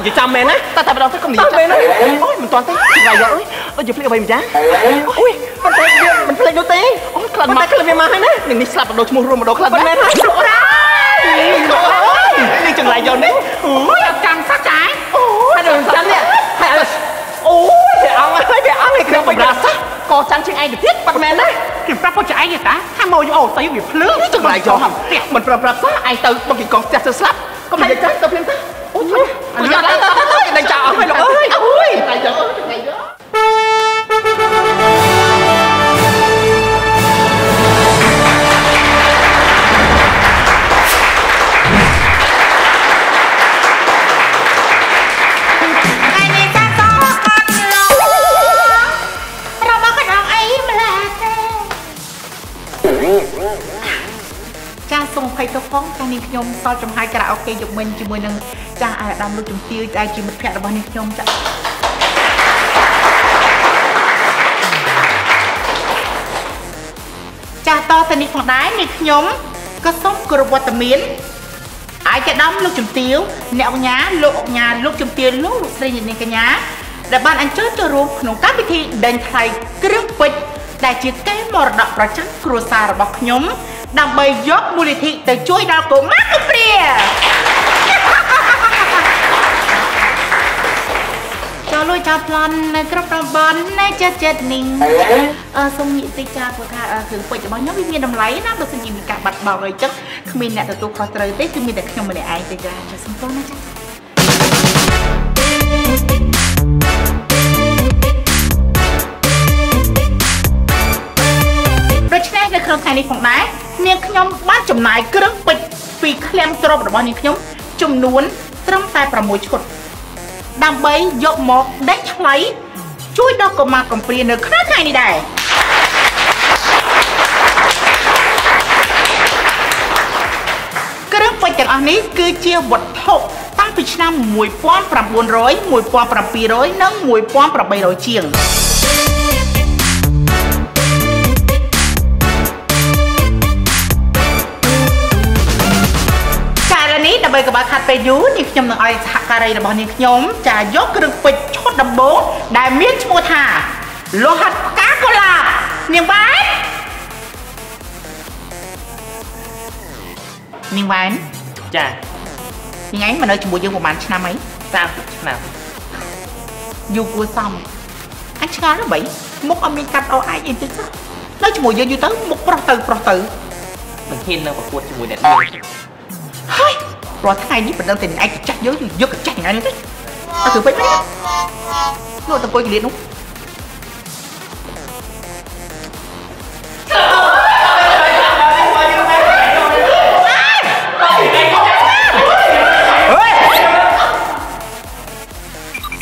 ប់បានមកហ្នឹងប៉ិតជាចាំមែនណាតែតែម្ដងទៅកុំនិយាយអូយមិនតាន់ទេឆ្លៃយកអើយអើយយកភ្លេចអ្វីម្យ៉ាងអូយមិនភ្លេចវាមិនភ្លេចនោះទេអូយខ្លាចមិនមកតែខ្លឹមវាមកហើយណានឹងនេះស្លាប់បដោឈ្មោះរួមបដោខ្លាចមិនមែនហើយលោករានេះចង្លៃយកនេះអូយចាំសាច់ចាយអូយដល់ចាំនេះហើយអូយព្រះអង្គហើយព្រះអង្គឯងក្នុងបម្រើសាសកចាំជាងឯងទៅទៀតប៉ិតមែនណាខ្ញុំប្រាប់ពុតចឯងទេតាថាមកយកអូស័យវាភ្លើងចង្លៃយកមិនប្រាប់ប្រាប់សោះឯងទៅមកពីកងផ្ទះទៅស្លាប់កុំនិយាយចាស់ទៅភ្លាមទៅ អូយអានេះដល់ទៅទៅដេញចោលអស់ហើយលោកអើយអូយចង្លៃយកចង្លៃយកថ្ងៃនេះចាស់ក៏កាន់លោរបស់កណ្ដងអីម្ល៉េះទេចាសសូមអភ័យទោសផងចាស់នាងខ្ញុំសល់ចំហាយការ៉ាអូខេយកមិញជាមួយនឹង ចាស់អាដាមលោកជំទាវដែលជាមិត្តភក្តិរបស់នាងខ្ញុំចាស់ចាស់តទៅនេះផងដែរនាងខ្ញុំក៏សូមគោរពវត្តមានអាយកាដាមលោកជំទាវអ្នកអញ្ញាលោកអញ្ញាលោកជំទាវលោកលោកស្រីនាងកញ្ញាដែលបានអញ្ជើញចូលរួមក្នុងកម្មវិធីដេញថ្លៃគ្រឿងពេជ្រដែលជាកេរមរតកប្រចាំគ្រួសាររបស់ខ្ញុំ ដើម្បីយកមូលនិធិទៅជួយដល់កុមារកំព្រា លលួយចោលប្លន់នៅគ្រប់តំបន់នៅចិត្តចិត្តនេះអឺសូមនិយាយតិចចាព្រោះថាអឺគ្រឿងពេជ្ររបស់ខ្ញុំវាមានតម្លៃណាបើសិនជាមានការបាត់បង់អីចឹងគ្មានអ្នកទទួលខុសត្រូវទេគឺមានតែខ្ញុំម្នាក់ឯងទេចាចាសូមទោសណាចាដូច្នេះនៅក្នុងថ្ងៃនេះផងដែរនាងខ្ញុំបានចំណាយគ្រឿងពេជ្រពីឃ្លាំងទ្រព្យរបស់នាងខ្ញុំចំនួនត្រឹមតែ6ឈុត ដើម្បីយកមកដេញថ្លៃជួយដល់កុមារកំព្រានៅក្នុងថ្ងៃនេះដែរគ្រឿងពេជ្រទាំងអស់នេះគឺជាវត្ថុតាំងពីឆ្នាំ1900 1700និង1800ជាង ឡូវនេះដើម្បីកុំឲ្យខាត់ពេលយូរនាងខ្ញុំនឹងឲ្យសហការីរបស់នាងខ្ញុំចាយកគ្រឿងពេជ្រឈុតដំបូងដែលមានឈ្មោះថាលោហិតផ្កាកុលាបនាងវ៉ែននាងវ៉ែនចានាងឯងមកនៅជាមួយយើងប្រហែលឆ្នាំអី30ឆ្នាំយូរគួរសមអញឆ្ងល់ណាស់បីមុខអត់មានកាត់អោអាយអីតិចសោះនៅជាមួយយើងយូរទៅមុខប្រុសទៅប្រុសទៅមិនហ៊ាននៅប្រកួតជាមួយអ្នកនាងហើយ រាល់ថ្ងៃនេះបណ្ដឹងតែឯងចាស់យើងយកកចាស់ថ្ងៃនេះទេអត់ធ្វើពេកទេលោកតើពុយកលៀតនោះ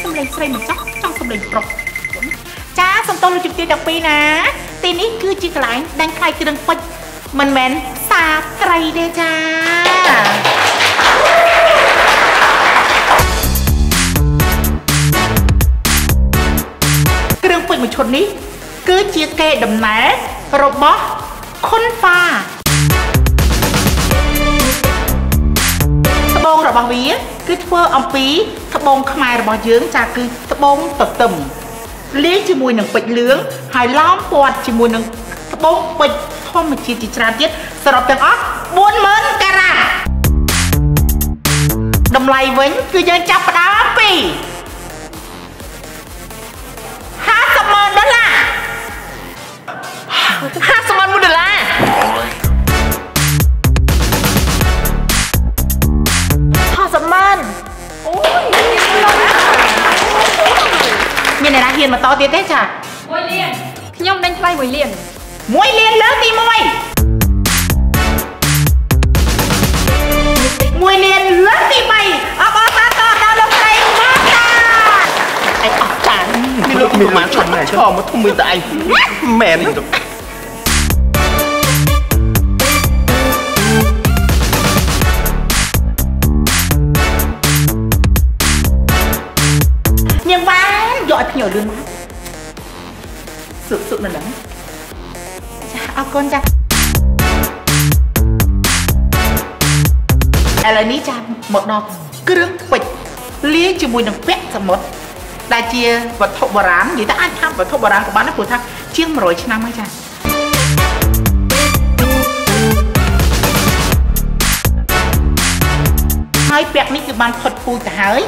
សំលេងស្រីមិនចង់ចង់សំលេងប្រុសចាសំទោសលោកជំទាវទាំងពីរណាទីនេះគឺជាកន្លែងដាញ់ខ្លាយគ្រឿងពេជ្រមិនមែនផ្សារត្រីទេចា មួយឈុតនេះ គឺជាកេរដំណែលរបស់ខុនហ្វាត្បូងរបស់វា គឺធ្វើអំពីត្បូងខ្មែររបស់យើងចាគឺត្បូងទទឹមលាយជាមួយនឹងពេជ្រលឿងហើយឡោមព័ទ្ធជាមួយនឹងត្បូងពេជ្រធម្មជាតិជាច្រើនទៀតសរុបទាំងអស់40000ការ៉ាត់តម្លៃវិញគឺយើងចាប់ផ្ដើមពី 50ម៉ឺនដុល្លារ50ម៉ឺន1ដុល្លារ50ម៉ឺនអូយមានអ្នកណាហ៊ានមកតទៀតទេចាមួយលានខ្ញុំដេញថ្លៃមួយលាន1លានលើកទី1 1លានលើកទី3អបអរសាទរ មានលោកមានម៉ានឆ្លងឆ្លងមកធំមានតែឯងមែនទេនាងវ៉ាឲ្យភ្ញៀវលឿនមកសុខសុខនៅហ្នឹងចាអរគុណចាឥឡូវនេះចាមកដល់គ្រឿងពេជ្រលាយជាមួយនឹងពាក់សមុទ្រ ដែលជាវត្ថុបុរាណនិយាយថាអាចថាវត្ថុបុរាណក៏បានដែរព្រោះថាជាង100ឆ្នាំហើយចាហើយពាក់នេះគឺបានផុតពូជទៅហើយ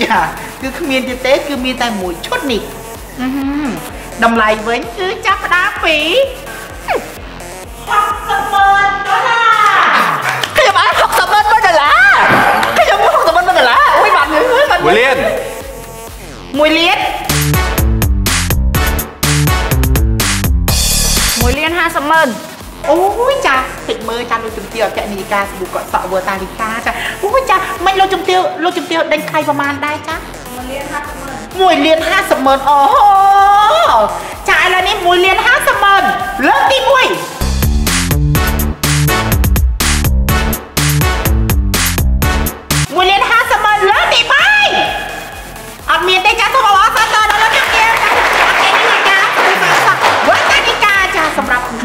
ចាគឺគ្មានទៀតទេ គឺមានតែមួយឈុតនេះអឺហឺតម្លៃវិញគឺចាប់ផ្ដើមពី60ម៉ឺនដុល្លារខ្ញុំអត់60ម៉ឺនដុល្លារខ្ញុំ60ម៉ឺនដុល្លារអូយបាត់ហើយបាត់មួយលាន មួយលាន1លាន50ម៉ឺនអូយចាតិចមើលចាលោកជំទាវអគ្គនាយិកាស្បុកកសក់វើតាលីកាចាអូយចាមិនលោកជំទាវលោកជំទាវដេញថ្លៃប្រហែលដែរចា1លាន50ម៉ឺន1លាន50ម៉ឺនអូហូចាឥឡូវនេះ1លាន50ម៉ឺនលើកទី1 1លាន50ម៉ឺន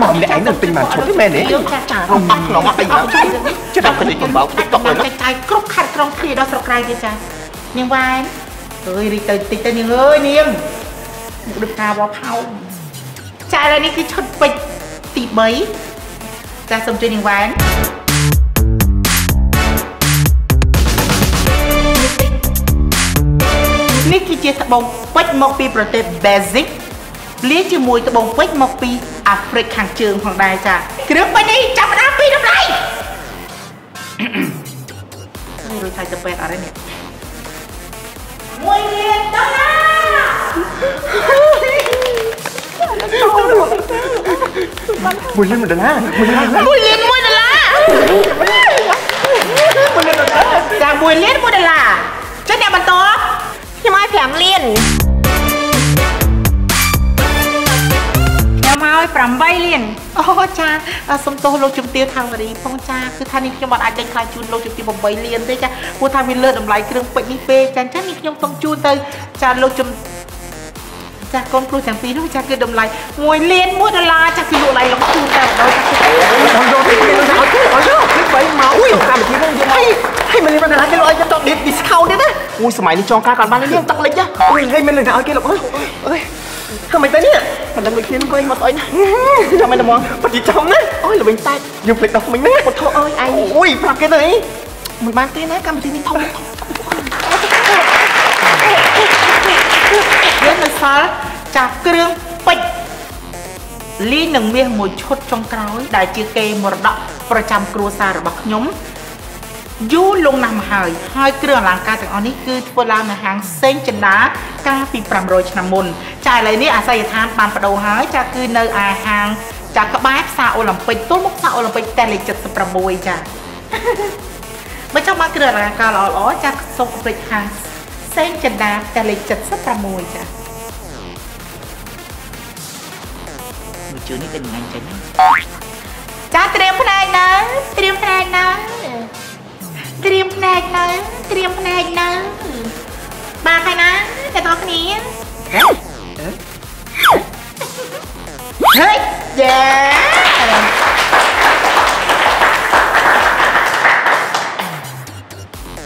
មកម្នាក់ឯងនឹងទិញបានឈុតទេមែនទេចាចាក្នុងក្នុងអីណាចិត្តដល់គិតបំបោកទុកទុកលើតែតែគ្រប់ខាត់ក្រុងគ្នាដល់ស្រុកក្រៅទៀតចានាងវ៉ែនអើយរីកទៅតិចទៅនាងអើយនាងមុខដូចការវ៉ផោមចាឥឡូវនេះគឺឈុតពេជ្រទី3ចាសូមជួយនាងវ៉ែននេះគឺជាត្បូងពេជ្រមកពីប្រទេស Basic លាយជាមួយត្បូងពេជ្រមកពីអាហ្វ្រិកខាងជើងផងដែរចាគ្រឿងពេជ្រនេះចាប់ផ្ដើមពីតម្លៃនេះរួចថ្លៃទៅពេទ្យអត់ទេនេះ1លានដុល្លារមួយលានមួយដុល្លារមួយលាន1លាន1ដុល្លារចា1លាន1ដុល្លារចុះអ្នកបន្តខ្ញុំឲ្យ5លាន ឲ្យ8លានអូចាអ่าសុំទោសលោកជំទាវខាងវរីផងចាគឺថានេះខ្ញុំអត់អាចដេញខ្លាចជូនលោកជំទាវ8លានទេចាព្រោះថាវាលើតម្លៃគ្រឿងពេជ្រនេះពេកចាអញ្ចឹងនេះខ្ញុំសូមជូនទៅចាលោកជំចាកូនគ្រូទាំងពីរនោះចាគឺតម្លៃ1លាន1ដុល្លារចាគឺលោកឡៃឡងជូនតែម្ដងចាគឺដល់យកទៅគេនឹងឲ្យគេឲ្យយកគេបីមកអុយកម្មវិធីហ្នឹងយកមកឲ្យមិនលីមិនដល់គេលោកឲ្យយកទៅ discount ទៀតណាអូយសម័យនេះចងការគាត់បានលៀងទឹកលិចណាអូយឲ្យមិនលីឲ្យគេលោកអើយអើយ ធ្វើមិនទៅនេះមិនដឹងដូចគ្នាវិញមកស្អុយណាចាំមិនតែមកបតិចំណាអូយល្វិញតែយើងភ្លេចដល់មិញហ្នឹងពុទ្ធអើយឯងអូយប្រាប់គេទៅអីមិនបានទេណាកម្មវិធីនេះធំធំយើងនៅសល់ចាស់គ្រឿងពេជ្រលីងនឹងមាសមួយឈុតចុងក្រោយដែលជាគេមរតកប្រចាំគ្រួសាររបស់ខ្ញុំ យូរលង់ណាស់មកហើយហើយគ្រឿងអលង្ការទាំងអស់នេះគឺធ្វើឡើងនៅហាងសេងចិន្តាកាលពី500ឆ្នាំមុនចាឥឡូវនេះអាស័យដ្ឋានបានបដូរហើយចាគឺនៅឯហាងចាក្បែរផ្សារអូឡ িম্প ពិកទល់មុខផ្សារអូឡ িম্প ពិកតែលេខ76ចា បើចង់បានគ្រឿងអលង្ការល្អៗចាសូមអព្រិចហាងសេងចិន្តាតែលេខ76ចាមួយជឿនេះទៅញ៉ាំចេញចាត្រៀមផ្នែកណាត្រៀមផ្នែកណា ត្រៀមផ្នែកណាត្រៀមផ្នែកណាបាទហើយណាអ្នកនរគ្នាហេយ៉ា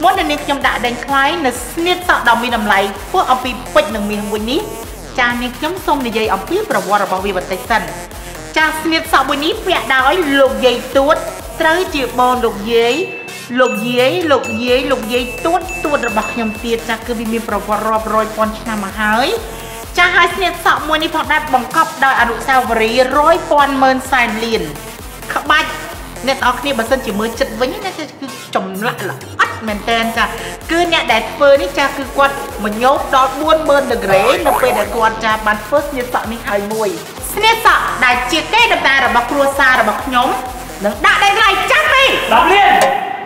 មុននឹងនាងខ្ញុំដាក់ដេញខ្លាយនៅស្នៀតសក់ដ៏មានតម្លៃធ្វើអំពីពេជ្រនិងមាសមួយនេះចានាងខ្ញុំសូមនិយាយអំពីប្រវត្តិរបស់វាបន្តិចសិនចាស្នៀតសក់មួយនេះពាក់ដោយលោកយាយទួតត្រូវជាបងលោកយាយ លោកយាយលោកយាយលោកយាយទួតទួតរបស់ខ្ញុំទៀតចាគឺវាមានប្រវត្តិរាប់រយពាន់ឆ្នាំមកហើយចាហើយស្នៀតសក់មួយនេះផងដែរបង្កប់ដោយអនុស្សាវរីយ៍រយពាន់ម៉ឺនសែនលានក្បាច់អ្នកនរគ្នាបើសិនជាមើលចិត្តវិញណាគឺចម្លាក់ល្អិតមែនតើចាគឺអ្នកដែលធ្វើនេះចាគឺគាត់មញោបដល់40000ដឺក្រេនៅពេលដែលគាត់ចាបានធ្វើស្នៀតសក់នេះហើយមួយស្នៀតសក់ដែលជាគេដំណើររបស់គ្រួសាររបស់ខ្ញុំនឹងដាក់ដេញថ្លៃចាំពី10លាន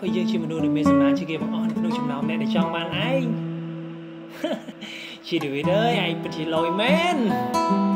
ក៏យើងជាមនុស្សដែលមានសំណាងជាងគេបងអស់នៅក្នុងចំណោមអ្នកដែលចង់បានឯងជាឌីវីដអើយឯងពិតជាលយមែនមិន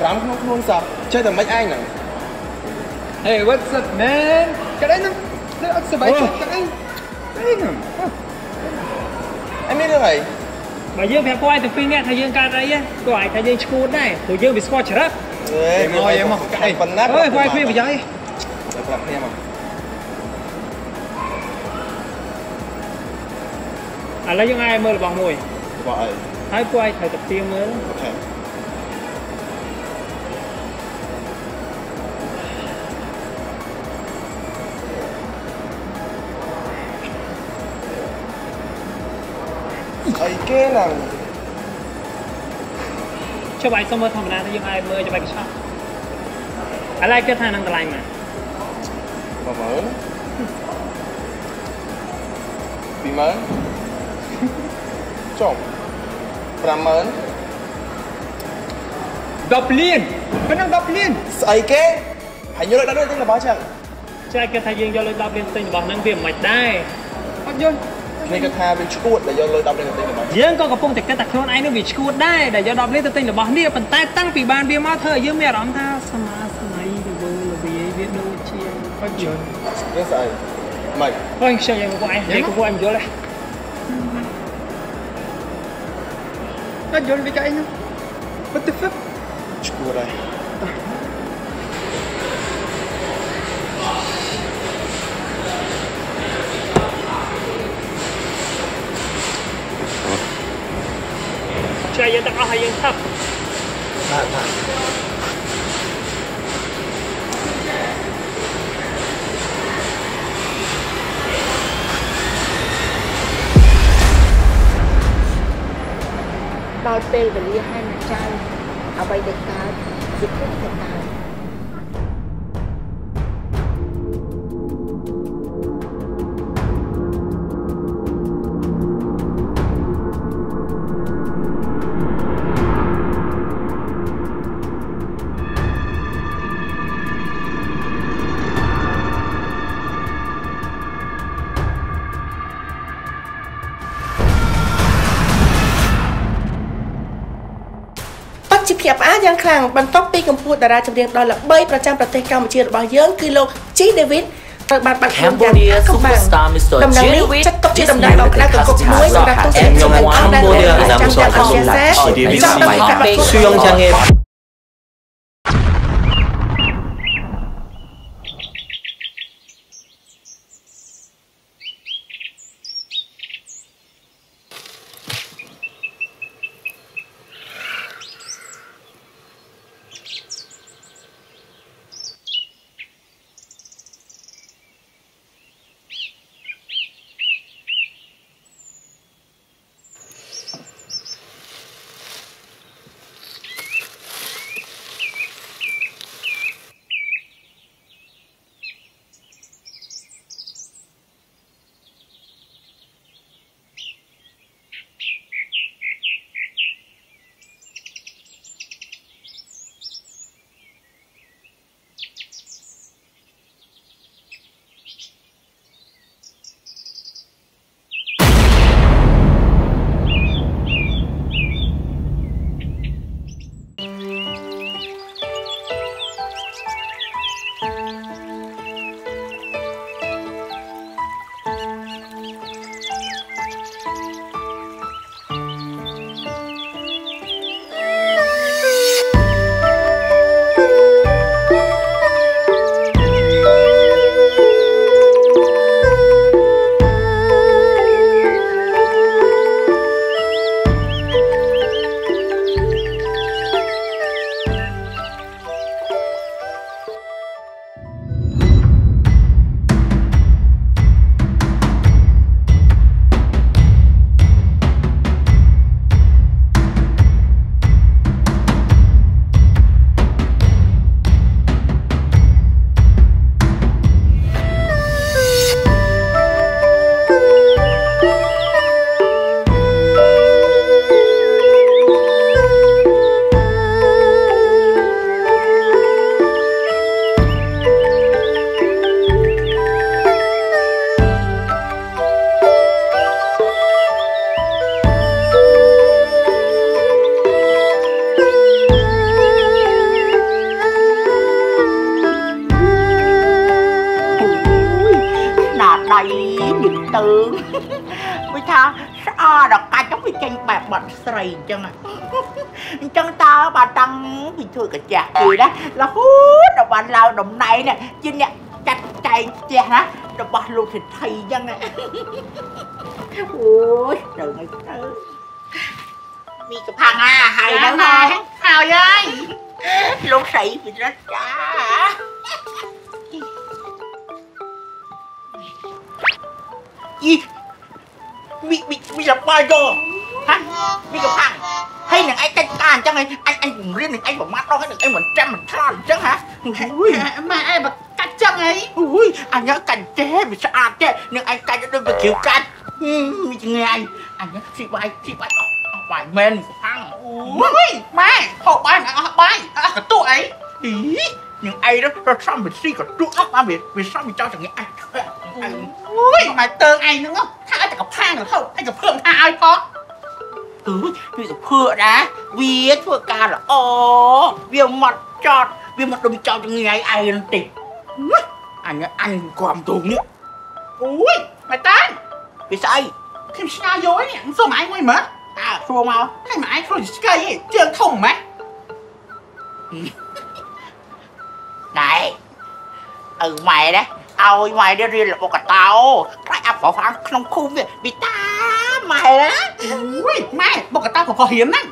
អារម្មណ៍ក្នុងខ្លួនសោះចេះតែមិនឯងហ្នឹង Hey what's up man កន្លែងហ្នឹងនៅអត់សុបាយចិត្តកន្លែងហ្នឹងអីមានរឿងអីបើយើងប្រាប់គាត់ទៅពីរនាក់ថាយើងកើតអីគាត់អាចថាយើងឈួតដែរព្រោះយើងវាស្គាល់ច្រឹកអេមកយកមកអីប៉ុណ្ណាអើយវាយគ្នាប្រយ័យទៅប្រាប់គ្នាមកឥឡូវយើងឲ្យមើលរបស់មួយរបស់អីហើយពួកឯងត្រូវតែទៀមមើលអូខេ គេហ្នឹងចុះឯងសុំមើលធម្មតាទៅយើងអាចមើលច្បាស់កញ្ឆក់ឥឡូវគិតថានឹងតម្លៃមកប្រហែលពីម៉ឺនចុះ50000 10លានប៉ុណ្ណឹង10លានស្អីគេហើយយកលុយដាក់ដូចទិញរបស់ចឹងចុះឯងគិតថាយើងយកលុយ10លានទិញរបស់ហ្នឹងវាមិនដែរអត់យល់គ្នាគាត់ថាវាឈួតដែលយកលុយ10លានទៅទិញរបស់យើងក៏កំពុងតែគិតថាខ្លួនឯងនឹងវាឈួតដែរដែលយក10លានទៅទិញរបស់នេះប៉ុន្តែតាំងពីបានវាមកធ្វើឲ្យយើងមានអារម្មណ៍ថាសមាសម័យល្វើល្វាយវាដូចជាអត់យល់វាស្អីមិនអើយខ្ជិលយើងពួកឯងនិយាយពួកឯងមិនយល់ទេអត់យល់វាកន្លែងហ្នឹង What the fuck ឈួតហើយ យើងទាំងអស់ឲ្យយើងថឹបបាទបាទដល់ពេលវេលាហើយណាចៅអ្វីដែលកើតគឺគង់តែកើត ខាងបន្ទាប់ពីកម្ពុជាតារាចម្រៀងដ៏ល្បីប្រចាំប្រទេសកម្ពុជារបស់យើងគឺលោក G David ត្រូវបានបាត់បង់យ៉ាងកំបាំងដំណឹងនេះចាត់ទុកជាដំណឹងដ៏ក្តៅកគុកមួយសម្រាប់ទស្សនិកជនកម្ពុជាដែលចង់បានអាសនៈជាវិស័យរបស់ស្រីយ៉ុងចាងេ មានទៅវាថាស្អាតដល់កាច់ហ្នឹងវាចេញបែបបាត់ស្រីអញ្ចឹងអញ្ចឹងតើបើតាំងពីធ្វើកាចាស់គេណារហូតដល់បានឡើងតំណែងនេះជាអ្នកចាត់ចែងផ្ទះណារបស់លោកសេដ្ឋីអញ្ចឹងអូយទៅមិនទៅមីកផាំងអាហើយហ្នឹងហើយហើយលោកស្រីវិរិទ្ធចា អីមីមីមីលបាយយោហាមីកំផាំងហើយនឹងឯងកិច្ចការអញ្ចឹងឯងអញអញបង្រៀននឹងឯងប្រមាថដល់ហើយនឹងឯងមិនចាំមិនឆ្លន់អញ្ចឹងហាអូយម៉ែឯងបើកាច់ចឹងអីអូយអញកាច់ចេះវាស្អាតចេះនឹងឯងកាច់ដូចវាគ្រាវកាច់មីចងាយអញស៊ីបាយស៊ីបាយអស់អស់បាយមែនកំផាំងអូយម៉ែហូបបាយអស់បាយអស់កន្ទុអីអី នឹងឯងរត់សំវិស៊ីក៏ទូអស់បានវាវាសំវិចោលចង្អែអញអូយម៉ែតើឯងហ្នឹងថាឲ្យតែកំផាំងរហូតឯងក៏ភឿមថាឲ្យផងអឺវាទៅភឿដែរវាធ្វើការល្អវាមកចត់វាមកដុំចោលចង្អែឯងហ្នឹងតិចអញអញគាំទូងនេះអូយម៉ែតាវាស្អីខ្ញុំឆ្ងាយយកនេះសុំឯងមួយមើលតើសួរមកហើយម៉ែឯងខ្លួនស្គីជើងធំម៉េច ដែរឪម៉ែណាឲ្យម៉ែនេះរៀនរបកតោខ្លាចអាប្រហែលក្នុងឃុំវាពីតាម៉ែណាអូយម៉ែបកតោក៏ហ៊ានណា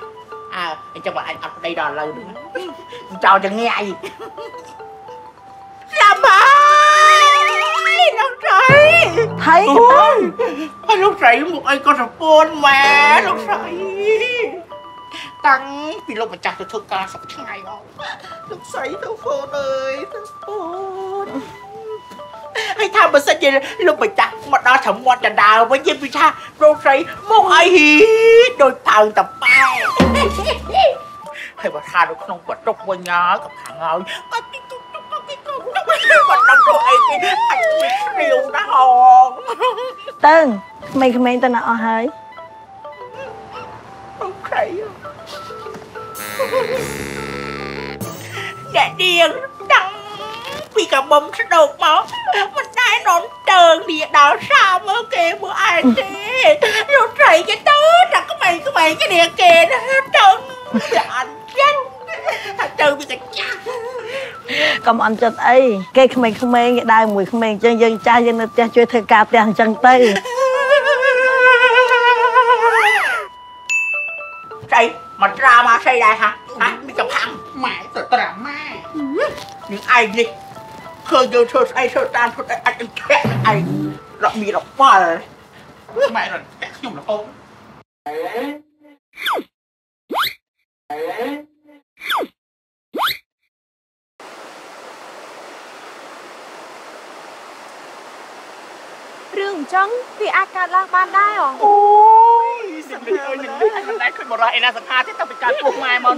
អើអញ្ចឹងបើអញអត់ប្តីដល់ឥឡូវនេះចោលចងាយចាំហើយលោកស្រីថៃហើយលោកស្រីមកអីក៏សពួនម៉ែលោកស្រី តាំងពីលោកម្ចាស់ទៅធ្វើការសប្ថ្ងៃមកលោកស្រីទៅហ្វូនអើយទៅហ្វូនហើយថាបើសិនជាលោកម្ចាស់មកដល់ត្រមាត់ចដើវិញនិយាយពីថាលោកស្រីមកអីហ៊ីដូចផៅតប៉ែហើយបើថានៅក្នុងបន្ទប់វិញញ៉ាក៏ខាងហើយក៏ទីទុកទុកទុកទីទុកទុកមិនដឹងទៅអីគេអញវាស្រីវណាស់ហងតើក្មេងៗទៅណាអស់ហើយលោកស្រី អ្នកនាងតាំងពីកមុំស្ដោកមកមិនដែលនន់តើងនេះដល់សាមើលគេមើលឯងទេលោកស្រីគេទៅតែក្មេងក្មេងគ្នាគេណាទៅតែអត់ចាញ់ហើយទៅវាកាចាស់កុំអន់ចិត្តអីគេក្មេងៗគេដើរមួយក្មេងអញ្ចឹងយើងចាស់យើងនៅផ្ទះជួយធ្វើការផ្ទះអញ្ចឹងទៅ ស្អីមកត្រាមកស្អីដែរហាហាមីកំផាំងម៉ែទៅត្រាម៉ែនឹងឯងនេះឃើញយើងធ្វើស្អីធ្វើតាមធ្វើអីអាចនឹងធាក់នឹងឯងរកមានរបល់ម៉ែរត់តាក់ខ្ញុំរហូត រឿងអញ្ចឹងវាអាចកើតឡើងបានដែរហ៎អូយសង្ហាអើយនឹងនេះមិនដែលឃើញបរិះឯណាសង្ហាទេតែពីកើតពោះម៉ែមក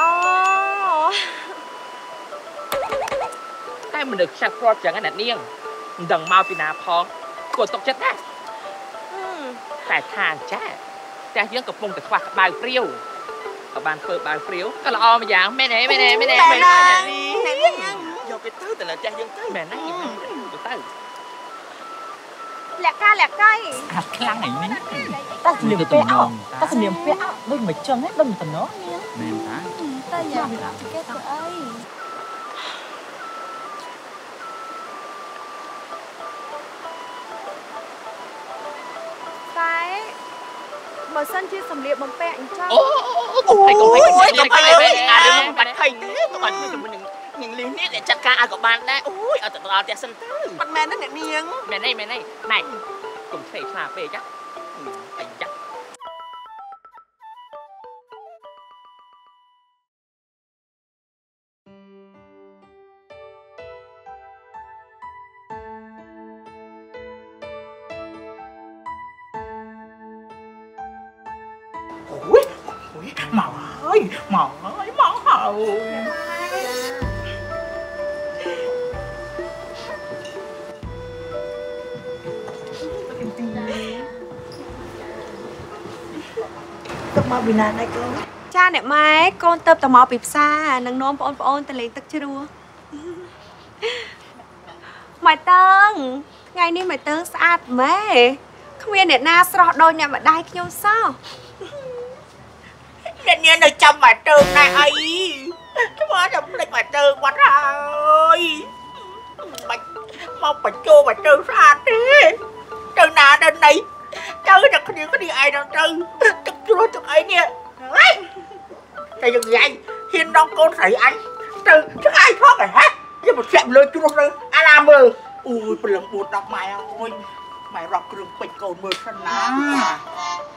អូតែមនុស្សខ្ចាត់ព្រាត់ចឹងណាអ្នកនាងមិនដឹងមកពីណាផងគួរຕົកចិត្តណាស់តែថាអញ្ចាផ្ទះយើងកំពុងតែខ្វះក្បៅព្រាវក៏បានធ្វើបាវព្រាវក៏ល្អម្យ៉ាងមែនទេមែនទេមែនទេមែនទេ យកទៅទៅទៅលើផ្ទះយើងទៅមែនទេទៅទៅលាក់កាលាក់កៃអាខ្លាំងឯនេះតែសំលៀកពាក់អត់តែសំលៀកពាក់អត់ដូចមិនចឹងទេដូចមិនតំណងមែនតាតែយ៉ាងគេធ្វើអីតែបើសិនជាសម្លៀកបំពាក់អញ្ចឹងអូកុំភ័យកុំភ័យកុំភ័យកុំភ័យអើយអារឿងបាត់ភ័យទេទៅបាត់ជាមួយនឹង នឹងលីនេះដែលចាត់ការឲ្យក៏បានដែរអូយឲ្យទៅដល់ផ្ទះសិនទៅមិនមែនទេអ្នកនាងមែនទេមែនទេណែកុំឆ្លេខ្លាពេកចាអីចាអូយអូយមកហើយមកហើយមកហើយ ទឹកមកពីណាដែរកូនចាអ្នកម៉ែកូនទៅតែមកពីផ្សារនឹងនាំបងប្អូនទៅលេងទឹកជ្រោះម៉ែតើងថ្ងៃនេះម៉ែតើងស្អាតម៉ែគ្មានអ្នកណាស្រស់ដូចអ្នកម្ដាយខ្ញុំសោះអ្នកនាងនៅចាំមកទៅណែអីស្មើតែភ្លេចមកទៅបាត់ហើយបាច់មកបញ្ចូលមកទៅស្អាតទេទៅណាទៅណីទៅតែគ្នាគ្នាឯងដល់ទៅ ទឹកជ្រោះទឹកអីនេះហើយតែយ៉ាងយ៉ាងហ៊ានដល់កូនស្រីអញទៅឆ្ងាយផងហ៎យកមកធ្លាក់លើជ្រោះទៅអាឡាមើលអូយព្រលឹង4 10ម៉ែអើយម៉ែរកគ្រឿងពេជ្រកូនមើលសិនណា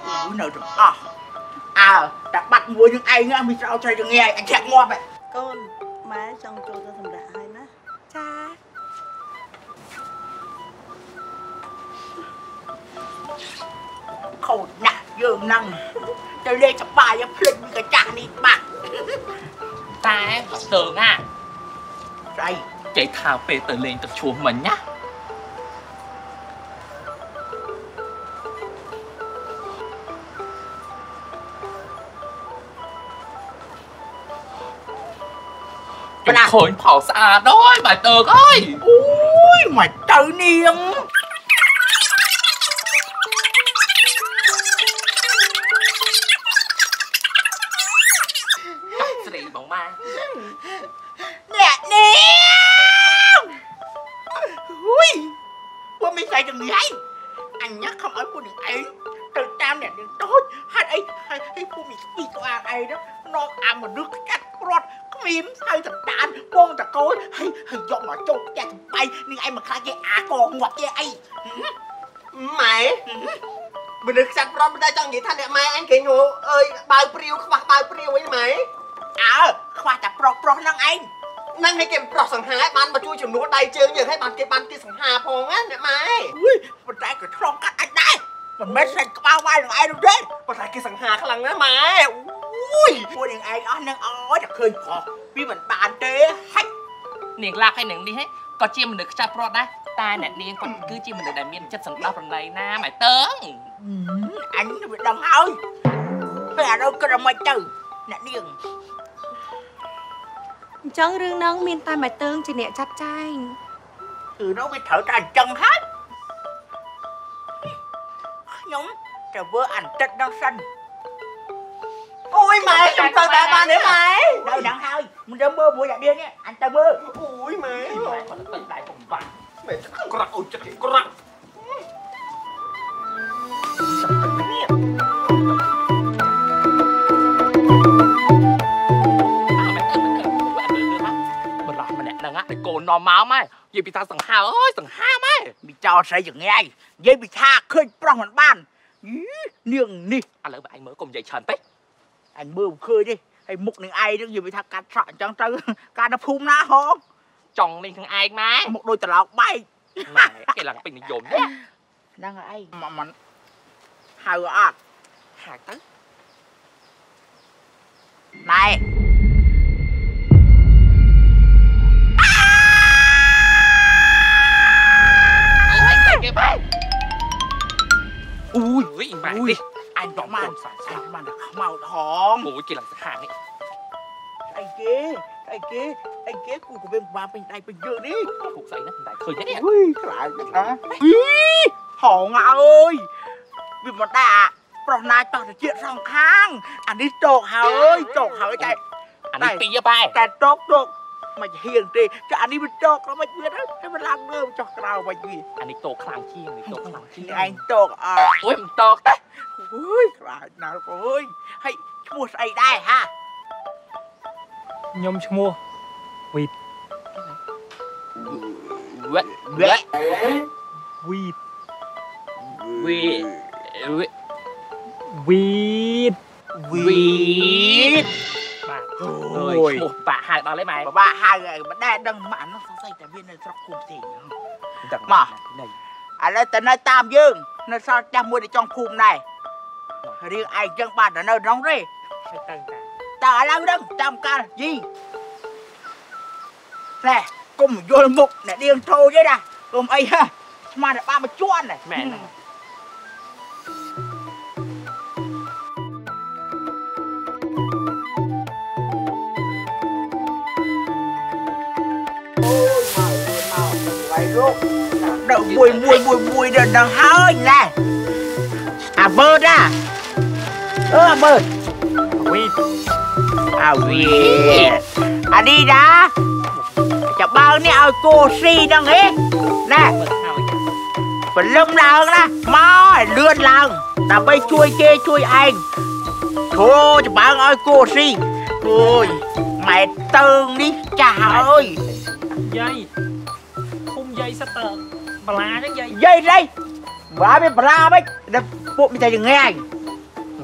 អូយនៅទាំងអស់អើតែបាត់មួយនឹងឯងហ្នឹងមានស្រោចត្រីទាំងងាយអញធាក់ងាប់ហ៎កូនម៉ែចង់ចូលទៅសម្រាប់ហើយណាចាខូចណាស់ យើងហ្នឹងទៅលេងសប្បាយឲ្យភ្លេចពីកញ្ចាស់នេះបាត់តែអត់ទៅណាស្អីចេះថាពេលទៅលេងទឹកឈ្មោះមិញណាខ្ញុំឃើញផលស្អាតដល់បាទតើអើយអូយមិនទៅនាង ពួកមិនស្អីទាំងនេះឯងអញញ៉ាំខំឲ្យពួកនឹងឯងទៅតាមអ្នកនាងតូចហេតុអីហើយឲ្យពួកមីស្ពីក្បាលឯងហ្នឹងនាំអាមនុស្សកាត់ព្រាត់គ្មានហើយតតានពងតកូលហើយហើយយកមកចូលផ្ទះចំបៃនឹងឯងមកខ្លាចគេអាកងាប់គេអីម៉ែមនុស្សខ្ចាត់ប្រត់មិនដែលចង់និយាយថាអ្នកម៉ែអញគេងអើយបាវព្រាវខ្វះបាវព្រាវអីម៉ែអើខ្វះតែប្រុសប្រុសហ្នឹងឯងហ្នឹងឲ្យគេប្រោះសង្ហាឲ្យបានមកជួយជំនួសដៃជើងយើងឲ្យបានគេបានគេសង្ហាផងណាអ្នកម៉ែអុយប៉ុន្តែក៏ឆ្លងកាត់អាចដែរមិនមែនស្រេចក្បាលវាយនឹងឯងនោះទេប៉ុន្តែគេសង្ហាខ្លាំងណាស់ម៉ែអូយពួកនឹងឯងអស់នឹងអើយតែឃើញប្រុសវាមិនបានទេហាច់នាងឡាប់ហើយនឹងនេះហេក៏ជាមនុស្សខ្ចាត់ព្រាត់ដែរតែអ្នកនាងគាត់គឺជាមនុស្សដែលមានចិត្តសន្តោសប្រណីណាម៉ែតើងអញវាដឹងហើយពេលអានោះគិតឲ្យមិនទៅអ្នកនាង អញ្ចឹងរឿងហ្នឹងមានតែម៉ែតើងជាអ្នកចាត់ចែងគឺនោះវាត្រូវតែអញ្ចឹងហើយខ្ញុំទៅធ្វើអន្តិតដល់សិនអូយម៉ែខ្ញុំទៅតែបានទេម៉ែដល់ដល់ហើយមិនទៅមើលមួយអ្នកនាងនេះអញទៅមើលអូយម៉ែទៅដៃកុំបាក់ម៉ែក្រក់អូចិត្តក្រក់បន្តែកូននាំមកម៉ែនិយាយពីថាសង្ហាអើយសង្ហាម៉ែមីចោលស្រីយ៉ាងងាយនិយាយពីថាឃើញប្រុសមិនបានយីនាងនេះឥឡូវបើឯងមើលកុំនិយាយច្រើនពេកអញមើលមិនឃើញទេហើយមុខនឹងឯងនឹងនិយាយពីថាកាត់ស្រក់អញ្ចឹងទៅកាត់ទៅភូមិណាហងចង់នេះនឹងឯងម៉ែមុខដូចត្រឡោកបែកម៉ែគេឡើងពេញនិយមណាហ្នឹងហើយមកមិនហៅអត់ហាក់ទៅណែ អូយគេម៉ែអូយអូយម៉ែអូយនេះអញដដកកម៉ាមកនសាស្សាអាតបានតែខ្មៅហងអូយគេឡើងសង្ហានេះអីគេអីគេអីគេគូក៏វាបានពេញដៃពេញយើងនេះគូស្អីណាមិនដែរឃើញទេនេះអុយខ្លាចណាអីហងអើយវាមិនដែរប្រុសណាចោះទៅជាតិសងខាងអានេះតោកហើយតោកហើយតែអានេះពីបែតែតោកតោកមិនហៀងទេចាអានេះវាតោកแล้วមិនវាទៅតែវាឡើងលើចោះក្រៅមិនវាអានេះតោខ្លាំងជាងនេះតោខ្លាំងជាងឯងតោកអើអូយមិនតោទេអើយខ្លាចណាស់អើយហើយឈ្មោះស្អីដែរហាខ្ញុំឈ្មោះវីតវេវេវីតវីវីវីតវីតបាទ អើយឈ្មោះបាក់ហៅដល់ហើយម៉ែបបាក់ហៅឲ្យមិនដែរដឹងម៉ាក់នោះសង្ស័យតែវានៅស្រុកគុំទេដឹងមកនេះឥឡូវទៅនៅតាមយើងនៅសល់ចាស់មួយនៅចុងភូមិដែររឿងឯងចឹងបានទៅនៅក្នុងទេទៅតាតើឥឡូវដឹងចាំកាលយីណែកុំយល់មុខអ្នកនាងធូចទេណាកុំអីហ่ะស្មានតែបានមកជន់ណែម៉ែហ្នឹងបាយលោកដកមួយមួយមួយមួយដល់ដល់ហើយណែអាបឺតណាអឺអាបឺតវីតអាវីអានេះណា ចាំបើនេះឲ្យគោស៊ីហ្នឹងហេណែមើលហើយព្រលឹមឡើងណាមកឲ្យលឿនឡើងដើម្បីជួយគេជួយឯងធូចំបើងឲ្យគោស៊ីអូយម៉ែតើងនេះចាស់ហើ យយាយភូមិយាយសិតតបលាចឹងយាយយាយនេះបើវាបលាមិនដល់ពួកមានតែចងាយ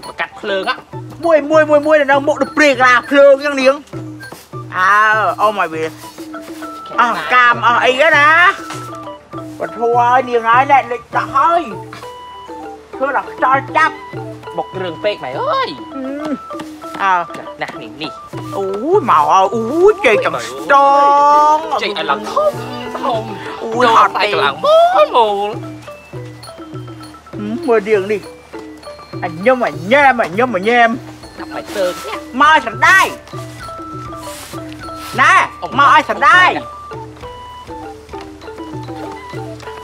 ប្រកាត់ភ្លើងហ่ะមួយមួយមួយមួយនៅមុខទៅព្រាកឡាភ្លើងចឹងនាងអើអមឲ្យវាអស់កាមអស់អីហ្នឹងណាបធัวឲ្យនាងហើយណែលេចដាក់ហើយធ្វើដល់ខ្យល់ចាប់បុកគ្រឿងពេកម៉ែអើយ អើណាស់នេះនេះអូយមកហើយអូយជ័យចំស្តងចេញឲ្យឡើងធំធំអូយហត់តែទេកឡើងមូលមូលមើលនាងនេះអញញឹមអញញ៉ែមអញញឹមអញញ៉ែមដាក់ម៉ែទើងនេះមកឲ្យសណ្ដាយណែមកឲ្យសណ្ដាយ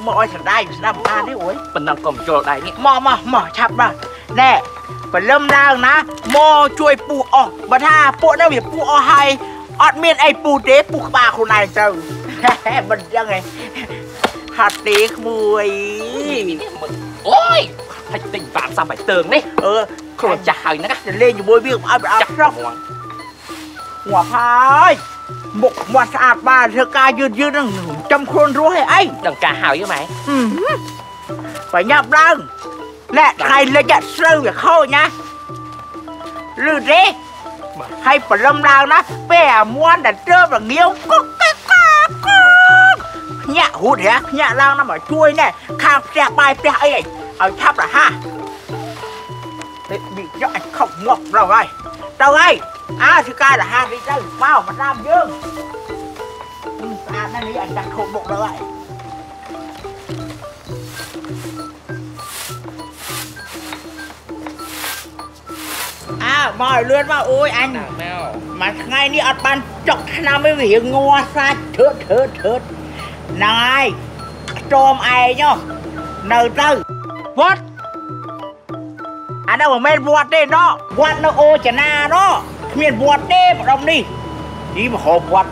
មកឲ្យសណ្ដាយស្ដាប់បានទេអូយប៉ុណ្ណឹងក៏មិនយល់ដែរនេះមកមកមកឆាប់បាទណែ ព្រលឹមឡើងណាមកជួយពូអស់បើថាពួកហ្នឹងវាពូអស់ហើយអត់មានអីពូទេពូក្បាលខ្លួនឯងទៅមិនចឹងឯងហាត់ទេក្មួយនេះមើលអូយហើយទិញបាតសាំម៉ែទើងនេះអឺខ្លួនចាស់ហើយហ្នឹងទៅលេងជាមួយវាឲ្យប្រអប់ចាស់ស្រស់ហ្មងងាប់ហើយមុខមាត់ស្អាតបានធ្វើការយឺតយឺតហ្នឹងចំខ្លួនរស់ឲ្យអីដឹងការហើយហ៎ម៉ែបើញាប់ឡើង ណែថ្ងៃលិចស្រូវវាខូចណាលឺទេហើយប្រលឹមឡើងណាពេលអាមន់ដែលទើបរងាវកុកកកកកញាក់ហូតហ៎ញាក់ឡើងណាមកជួយណែខាងផ្ទះបាយផ្ទះអីឲ្យឆាប់រហ័សទេ bị cho anh không ngọc rồi rồi đâu ấy à thì cái là hai đi đâu bao mà nam dương ừ, à nó đi anh đặt không một đâu ấy អើម កឲ្យលឿនមកអូយអញ Nào mèo មួយថ្ងៃនេះអត់បានចុកឆ្នាំឯងវាងัวសាច់ធឺតធឺតធឺតហ្នឹងហើយខ្ទមឯងហ៎នៅទៅវត្តអានោះមិនមែនវត្តទេណោះវត្តនៅអូចនាណោះគ្មានវត្តទេម្ដុំនេះនេះមហោវត្ត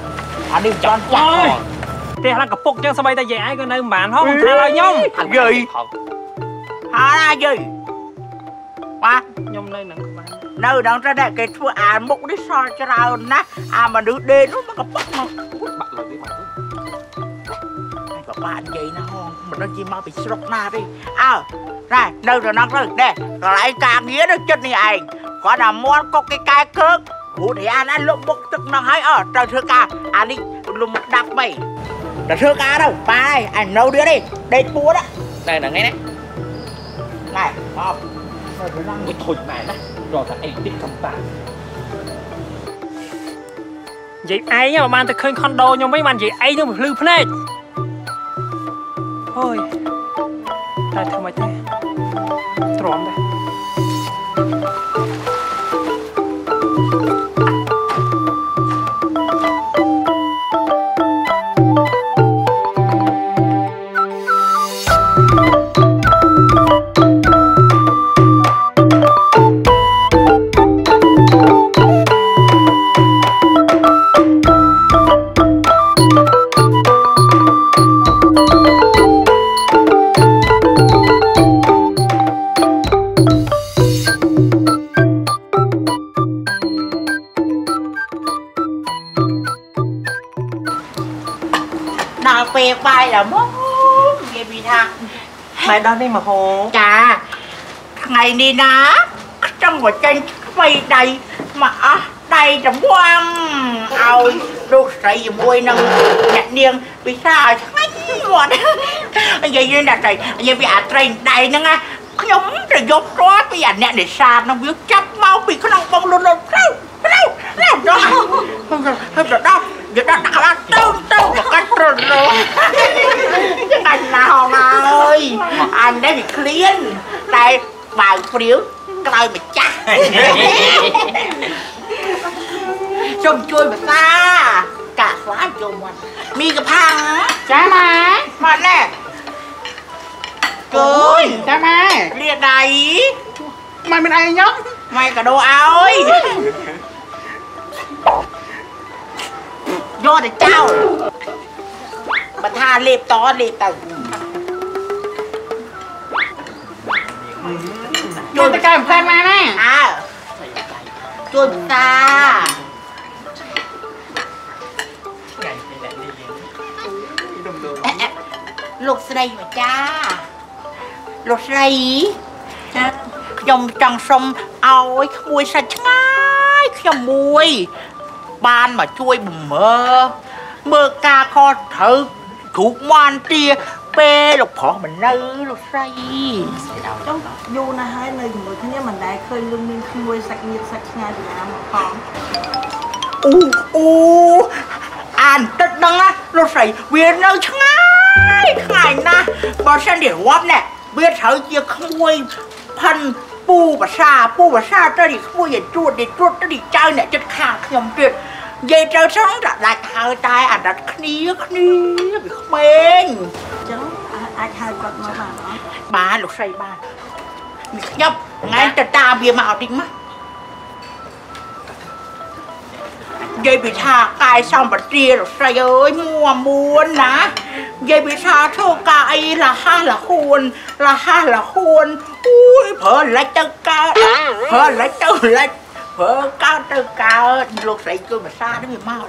អានេះចន់ចាក់អូយផ្ទះឡើងកពុកចឹងស្បីតែយាយឯងក៏នៅមិនបានហងមិនថាឲ្យខ្ញុំយាយហើយណាយាយបាទខ្ញុំនៅនឹងក្បាល នៅដល់ទៅតែគេធ្វើអាមុខនេះសល់ច្រើនណាស់អាមនុស្សដេកនោះមកកប៉ុកមក Bạn lời với bạn ក៏បាននិយាយណាហងមិនដឹងជិះមកពីស្រុកណាទេអើណែនៅទៅនោះទៅណែកន្លែងការងារនៅចិត្តនេះឯងគាត់តែមន់កុកគេកែកើកព្រោះតែអាណាលុបមុខទឹកនោះហើយអើត្រូវធ្វើការអានេះលុបមុខដាក់បីតែធ្វើការទៅបាយអញនៅទៀតទេដេកពួត Đây là ngay này ណែ បបនៅទៅនោះ Ôi thôi mẹ đó Rồi thằng ấy tiếp trong ta យាយឯងមកបានទៅឃើញខុនដូខ្ញុំវិញបានយាយឯងនឹងភ្លឺភ្នែកអូយតែធ្វើម៉េចទេទ្រាំដែរ Mày đón đi mà hồ ចាថ្ងៃនេះណាចង់មកចេញថ្មីដៃមកអស់ដៃរង្វាំឲ្យលោកស្រីជាមួយនឹងអ្នកនាងពិសាឲ្យឆ្ងាញ់មាត់និយាយយើងដាក់ត្រីនិយាយពីអាត្រីដៃហ្នឹងណាខ្ញុំទៅយកទាត់ពីអាអ្នកនេសាទហ្នឹងវាចាប់មកពីក្នុងបងលុនលុនទៅទៅទៅដល់ទៅដល់យកដាក់ដាក់ក្បាលទៅទៅមកកាត់ត្រលងយ៉ាងណាណាហងអើ យអញនេះវាឃ្លានតែបើព្រាវក្រោយម្ចាស់ជុំជួយភាសាកាក់ខ្លាចជុំមកមីកផាំងចាម៉ែមកណែជួយចាម៉ែលាដៃម៉ែមិនអីញ៉ុំម៉ែក៏ដូរឲ្យយកតែចោលបើថាលេបតលេបទៅ ជួយទៅកែផ្លែមកណាអើជួយតាលោកស្រីម្ចាស់លោកស្រីចាខ្ញុំចង់សុំឲ្យក្មួយសាច់ឆ្ងាយខ្ញុំមួយ បានមកជួយបំរើមើលការខុសត្រូវគ្រូមន់ទា ពេលលោកប្រុសមិននៅលោកស្រីចុះយូរណាស់ហើយនៅជាមួយគ្នាមិនដែលឃើញលឹងមានក្មួយសាច់ញាតិសាច់ឆ្ងាយពីណាមកផងអូអូអានទឹកដឹងណាលោកស្រីវានៅឆ្ងាយឆ្ងាយណាស់បើសិនជារាប់ណែវាត្រូវជាក្មួយផិនពូភាសាពូភាសាទៅ នេះក្មួយឲ្យត្រួតនេះត្រួតទៅនេះចៅអ្នកចិត្តខាងខ្ញុំទៀតនិយាយទៅស្រង់តែដាច់ហើយតែអាណិតគ្នាគ្នាវាក្មេងអញ្ចឹងអាចហៅគាត់មកបានអត់បានលោកស្រីបាននេះខ្ញុំថ្ងៃទៅតាមវាមកតិចមកនិយាយពីថាកាយសម្បទាលោកស្រីអើយមួមួនណានិយាយពីថាធ្វើការអីលះហះលះហួនលះហះលះហួនអូយប្រើលិចទៅកើតប្រើលិចទៅលិច ប្រើកើតទៅកើតលោកស្រីជួយភាសានេះវាមក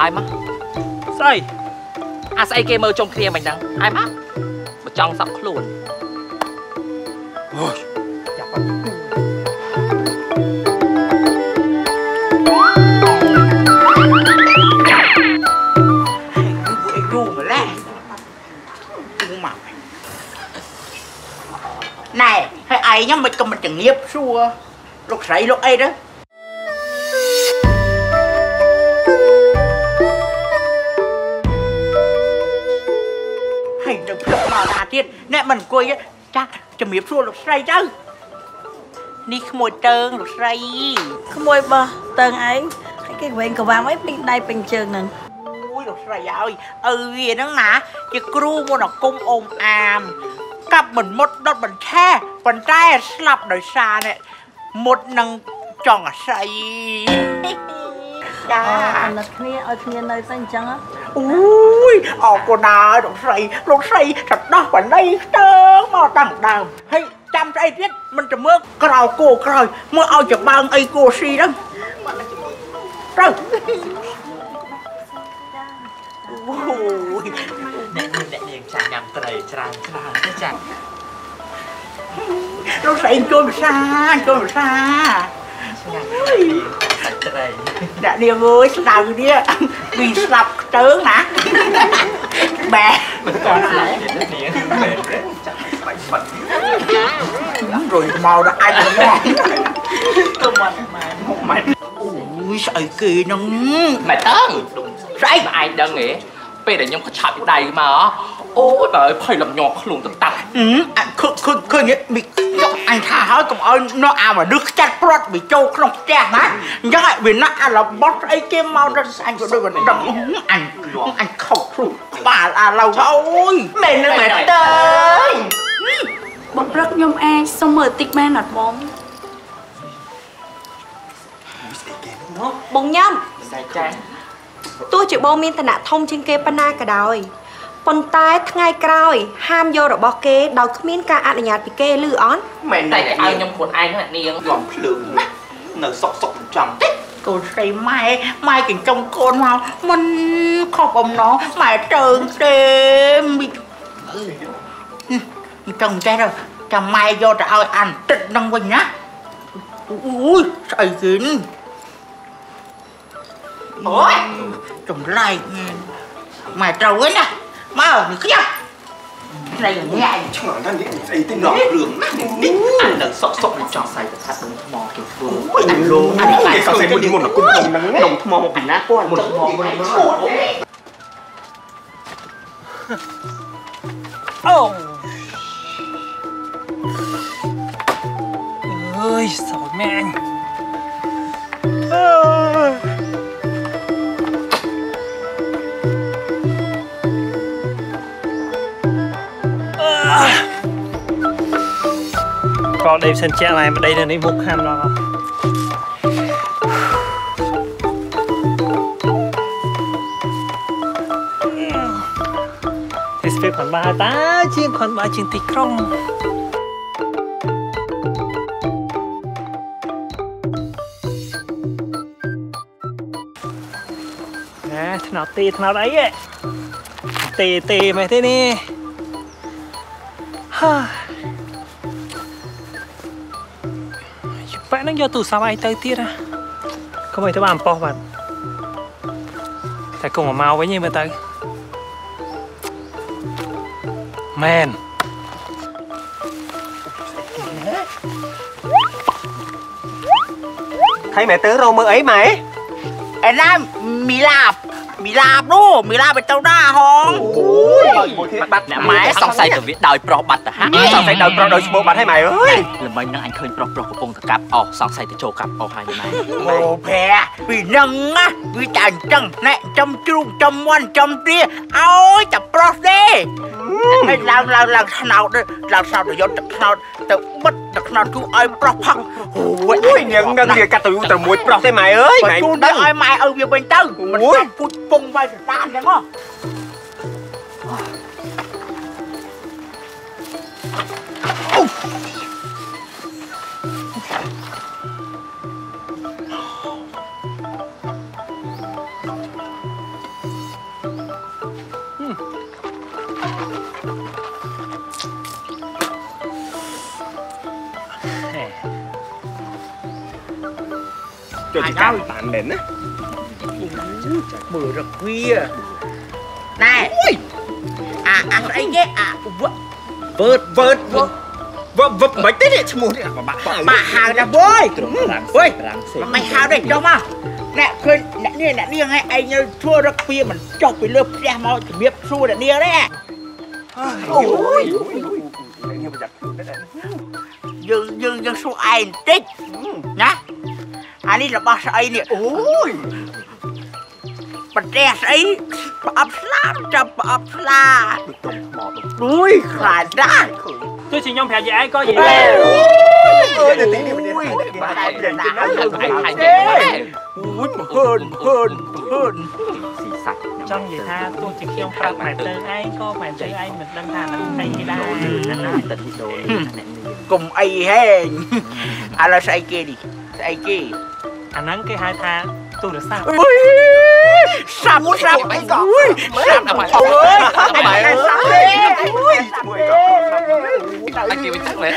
ឲ្យមកស្អីអាស្អីគេមើលជុំគ្នាមិនដឹងឲ្យមកបើចង់សក់ខ្លួនអីគ្រូម្លេះគ្រូមកណែហើយឯងមិនក៏មិនចងៀបសួរលោកស្រីលោកអីទៅ ទៀតអ្នកមិនអង្គុយចាស់ជំរាបសួរលោកស្រីទៅនេះក្មួយតើងលោកស្រីក្មួយបោះតើងឯងហើយគេវែងកវាំអីពេញដៃពេញជើងហ្នឹងអូយលោកស្រីអើយឪវាហ្នឹងណាជាគ្រូមុនអាគមអ៊ំអាមកាប់មិនមុតដុតមិនឆេះប៉ុន្តែស្លាប់ដោយសារនេះមុតនឹងចង់អាស័យចាអូអាណិតគ្នាឲ្យគ្នានៅតែអញ្ចឹងហ៎ អូយអរគុណណាស់លោកស្រីលោកស្រីទៅដោះបណៃស្ទើងមកតាំងដើមហើយចាំស្អីទៀតមិនទៅមើលក្រៅគោក្រោយមើលឲ្យចម្បាំងអីគោស៊ីហ្នឹងទៅអូយអ្នកនាងអ្នកនាងចាញ់ញ៉ាំត្រីច្រើនច្រើនទេចាលោកស្រីជួយភាសាជួយភាសា សាច់ត្រីអ្នកនាងអើយស្ដៅនេះពីស្លាប់ខ្ទើងណាបែមិនតន់ស្លាប់ទៀតនាងមែនទេចាបាច់បាត់ rồi màu đã anh rồi ទៅមកម៉ែមកម៉ែ ui sợi kỳ nó ម៉ែតើស្អីបើឯងដឹងហ៎ពេលដែលខ្ញុំក៏ឆាប់ពីដៃមក អូយបើឲ្យភ័យលំញ័រខ្លួនទៅតាប់ ừ anh khơi khơi khơi nhé bị anh thả hỏi cũng ơi nó à mà đứa chặt prot bị trâu không chè má nhớ lại vì nó à là bót ấy kia mau ra anh có đôi mình đậm anh anh khẩu luôn bà là lâu thôi mẹ nữa mẹ tới បងព្រឹកខ្ញុំអាចសុំមើលតិចបានអត់បងបងញ៉ាំសាច់ចាញ់ទោះជាបងមានឋានៈធំជាងគេប៉ុណ្ណាក៏ដោយ ប៉ុន្តែថ្ងៃក្រោយ ហាមយករបស់គេដោយគ្មានការអនុញ្ញាតពីគេឬអត់មែនតែគេឲ្យខ្ញុំខ្លួនឯងហ្នឹងនាងយំភ្លើងណានៅសុកសុកចំតិច cô say mai mai kinh trong con mau mình không ông nó mà trơn đêm chồng chết rồi chồng mai vô trả ơi ăn tịt nông quỳnh nhá ui sợi kín ôi chồng lại mày trâu ấy nè má ở được chưa này là nhẹ ឆ្ងល់ណាស់នេះស្អីទៅនំគ្រឿងណានេះអានឹងសុកសុកនឹងចង់សាយទៅថាដុំថ្មគេធ្វើអូយអាលោអានេះតែសរសេរមុនមុនគុំខ្ញុំហ្នឹងដុំថ្មមកពីណាគាត់មុនថ្មមុនមុនអូអើយសោចមែនអើ កលដេផ្សិនចាក់ហើយម្ដីនៅនេះមុខខាំដល់ទីស្ពេកខនបាតាជាងខនបាជាងទីក្រុងណែថ្នោតទីថ្នោតអីហ៎ទីទីមែនទេនេះហា នឹងយកទូរស័ព្ទឯងទៅទៀតណាកុំឲ្យទៅបានអំប៉ោះបាទតែកុំមកមកវិញឯងមើលទៅមែន thấy mẹ tớ râu mơ ấy mày em ra mì lạp mì lạp đó mì lạp ở đâu ra không បាត់អ្នកម៉ែសង្ស័យទៅវាដោយប្រុសបាត់ទៅហា sao phải đợi pro đôi bố bạn hay mày ơi ល្មិញហ្នឹងអញឃើញប្រុសប្រុសកំពុងតែកាប់អស់សង្ស័យទៅចូលកាប់អស់ហើយម៉ែ ồ phè vì nâng á vì chàng chân nè châm chuông châm ngoan châm tia ôi chập pro đi Ê, làm làm làm sao đi làm sao để vô tập sao tự bắt tập sao chú ơi pro phăng ôi ui nhận ngân kìa cả tụi tụi mũi pro thế mày ơi mày mày chú để ơi mày ơi về bên tư mình Ui. phút phung vai ta chẳng có ចូលជាការបានមែន không phải phải tan đấy mà cho chị cao tàn đến á. ណាមើលរកវាណែអាអាស្អីគេអាវ៉វើតវើតវើវឹបវឹបមិនទេនេះឈ្មោះនេះបាក់ហៅបាក់ហៅណាវ៉យត្រង់ប្រាំវ៉យប្រាំសេមិនហៅទេចុះមកអ្នកឃើញអ្នកនេះអ្នកនាងឯងឯងនៅធ្វើរកវាមិនចុះពីលើផ្ទះមកជំរាបសួរអ្នកនាងទេអូយយើងយើងយើងសួរឯងបន្តិចណាអានេះរបស់ស្អីនេះអូយ ប្រទេសស្អីប្រអប់ស្លាចាប់ប្រអប់ស្លាអូយខ្លាចណាស់ទោះជាខ្ញុំប្រាប់យាយឯងក៏យាយអើយតែទីនេះមិនទេបាទអត់យ៉ាងណាឯងឯងឯងអូយហឺនហឺនហឺនស៊ីសាច់ចង់និយាយថាទោះជាខ្ញុំប្រាប់ម៉ែទៅឯងក៏ម៉ែទៅឯងមិនដឹងថានឹងអីគេដែរណាតិចដូរអ្នកនេះកុំអីហេងឥឡូវស្អីគេនេះស្អីគេអាហ្នឹងគេហៅថា ទូរស័ព្ទអុយសាប់សាប់អីក៏អុយសាប់អីអើយអីក៏សាប់ទេអុយមួយក៏អត់គេមិនដឹងទេ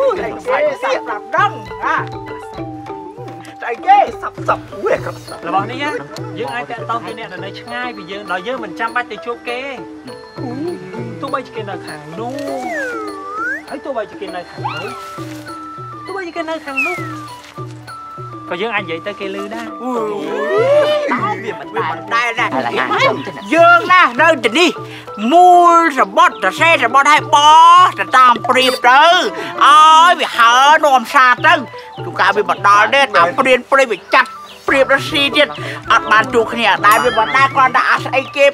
អូយតែគេសាប់ប្រាប់ដឹងអាតែគេសាប់សាប់អុយក៏សាប់របស់នេះយើងអាចតាក់ទងពីអ្នកដែលនៅឆ្ងាយពីយើងដល់យើងមិនចាំបាច់ទៅជួបគេទោះបីជាគេនៅខាងនោះហើយទោះបីជាគេនៅខាងនោះ ទោះបីជាគេនៅខាងនោះក៏យើងអាចនិយាយទៅគេឮដែរវាមិនដែរដែរដែរយើងណានៅទីនេះមូលសបត់សរសេរសបត់ឲ្យបោះទៅតាមព្រៀបទៅឲ្យវាហើនាំសារទៅទូកាវាមិនដល់ទេតាមព្រៀនព្រីវាចាប់ព្រៀបរស៊ីទៀតអត់បានជួបគ្នាដែរវាមិនដែរគាត់តែអាស្អីគេ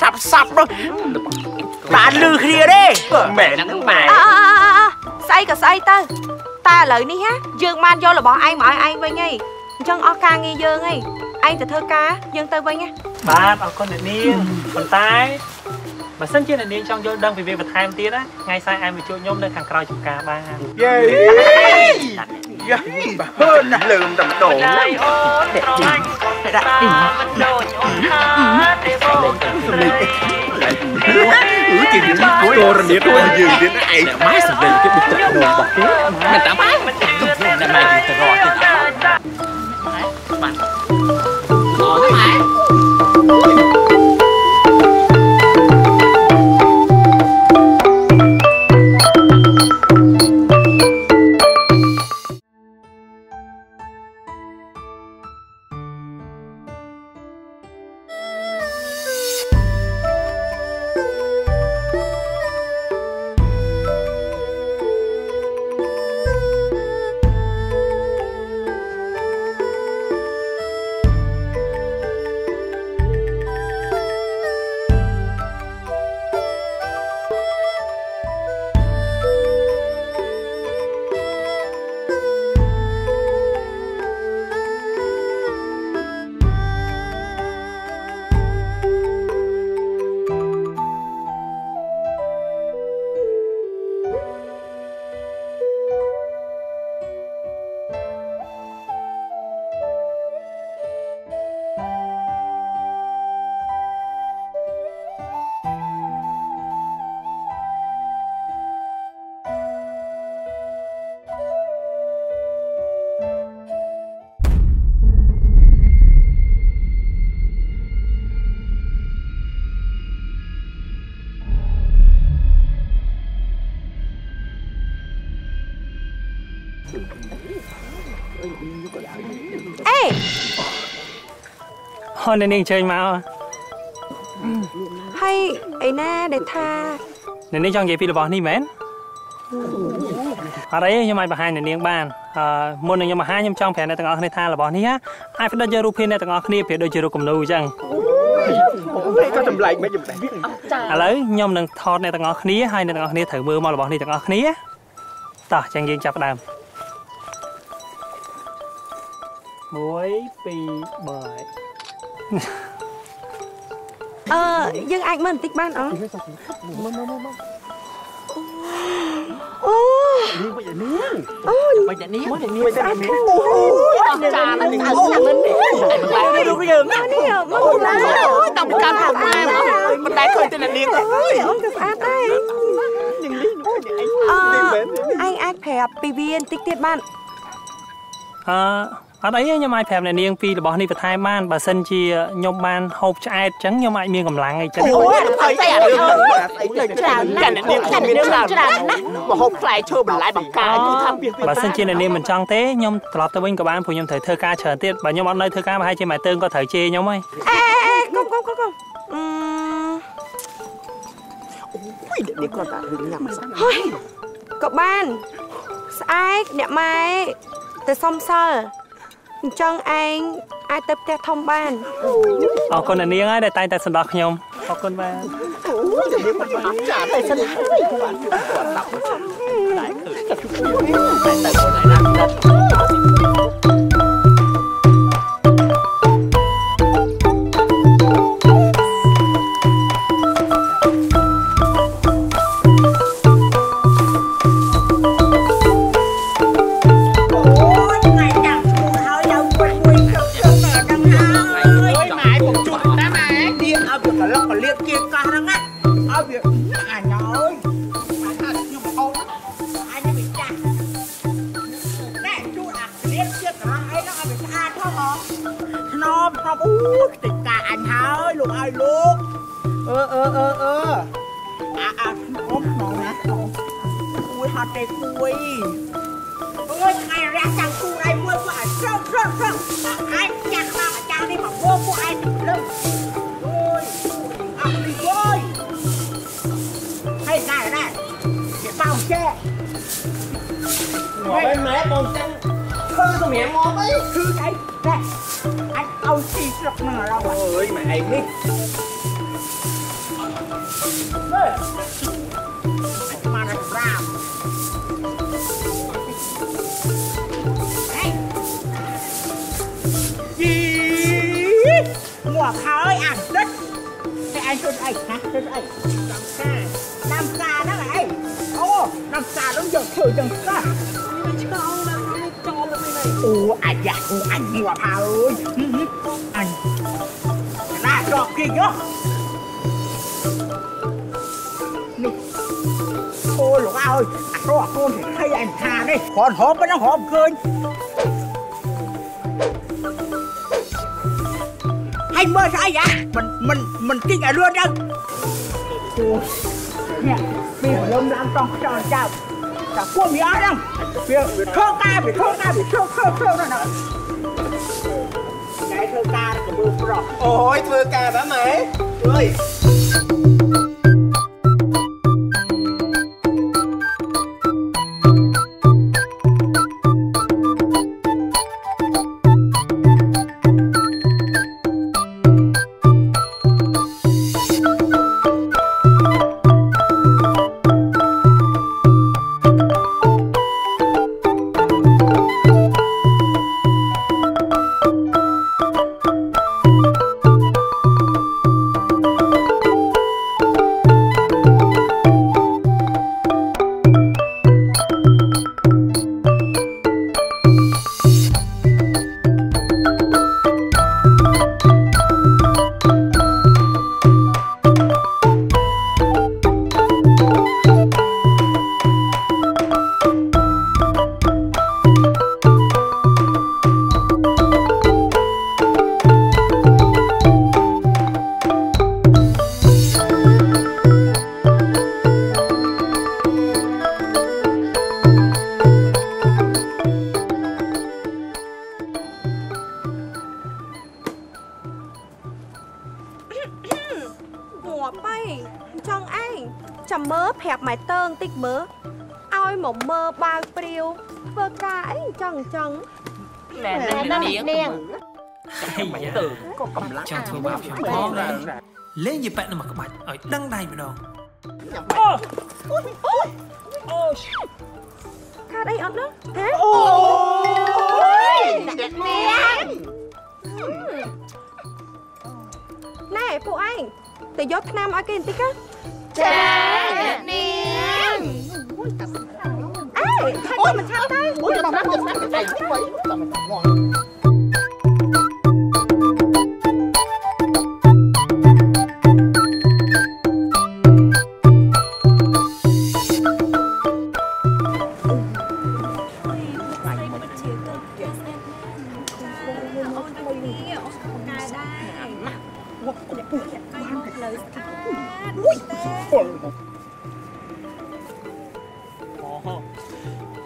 សាប់សាប់នោះបានលឺគ្នាទេមែនហ្នឹងម៉ែអើ ស្អីក៏ស្អីទៅតែឥឡូវនេះហ่ะយើងបានយករបស់ឯងមកឲ្យឯងវិញហីអញ្ចឹងអស់ការងារយើងហីឯងទៅធ្វើការយើងទៅវិញហ៎បាទអរគុណអ្នកនាងប៉ុន្តែបើសិនជាអ្នកនាងចង់យល់ដឹងពីវាបន្ថែមទៀតណាថ្ងៃស្អែកឯងមកជួបខ្ញុំនៅខាងក្រោយចំការបានយេយេបើហឺនណាលើមតែម្ដងដៃអូនត្រឡាញ់ដាក់ទីមិនដូចអូនថាទេបងអឺ ជារឿងគោរនារបស់យើងទៀតណាឯងម៉ែសម្លេងគេដូចទឹកនោមរបស់គេមិនតាមម៉ែមិនចាំតែម៉ែយើងទៅរកទៀតបានអូម៉ែ អូអ្នកនាងអញ្ជើញមកហើយឯណាដែលថាអ្នកនាងចង់និយាយពីរបស់នេះមែនអត់អីខ្ញុំអាចបង្ហាញអ្នកនាងបានអឺមុននឹងខ្ញុំបង្ហាញខ្ញុំចង់ប្រាប់អ្នកទាំងអស់គ្នាថារបស់នេះអាចផ្ដិតយករូបភាពអ្នកទាំងអស់គ្នាប្រៀបដូចជារូបគំនូអញ្ចឹងអូក៏ចម្លែកមិនខ្ញុំដែរឥឡូវខ្ញុំនឹងថតអ្នកទាំងអស់គ្នាហើយអ្នកទាំងអស់គ្នាត្រូវមើលមករបស់នេះទាំងអស់គ្នាតោះចឹងយើងចាប់ផ្ដើម1 2 3 អឺយើងអាចមើលបន្តិចបានអត់អូនាងមិនយានាងអូយមិនតែនេះមិនយានាងមិនយានាងអស់ចានឹងអស់នឹងនេះរូបយើងនេះមកឡាអូយតាំងពីការធ្វើម៉ែមិនដែលឃើញតែនាងទេអូនក៏ស្អាតដែរនាងនេះនោះនាងឯងអឺនាងមែនឯងអាចប្រាប់ពីវាបន្តិចទៀតបានអឺ អត់អីទេខ្ញុំអាចប្រាប់អ្នកនាងពីរបស់នេះបន្ថែមបានបើសិនជាខ្ញុំបានហូបឆ្អែតអញ្ចឹងខ្ញុំអាចមានកម្លាំងអីចឹងអូយអីអារឿងហ្នឹងអីទៅច្រើនណាស់នាងមានច្រើនច្រើនណាស់មកហូបផ្លែឈើបន្លែបង្ការគឺថាពីពីបើសិនជាអ្នកនាងមិនចង់ទេខ្ញុំត្រឡប់ទៅវិញក៏បានព្រោះខ្ញុំត្រូវធ្វើការច្រើនទៀតបើខ្ញុំអត់នៅធ្វើការប្រហែលជាម៉ែតើងក៏ត្រូវជេរខ្ញុំហើយអេអេកុំកុំកុំកុំអឺអូយនាងគាត់តែរឿងញ៉ាំសាហើយក៏បានស្អែកអ្នកម៉ែទៅសុំសិល អញ្ចឹងឯងអាចទៅផ្ទះធំបានអរគុណអ្នកនាងហើយដែលតែងតែសន្តោសខ្ញុំអរគុណបាទអូយនាងមិនបានចាតែសិនហើយគាត់គាត់តាប់តែគឺតែតែខ្លួនឯណា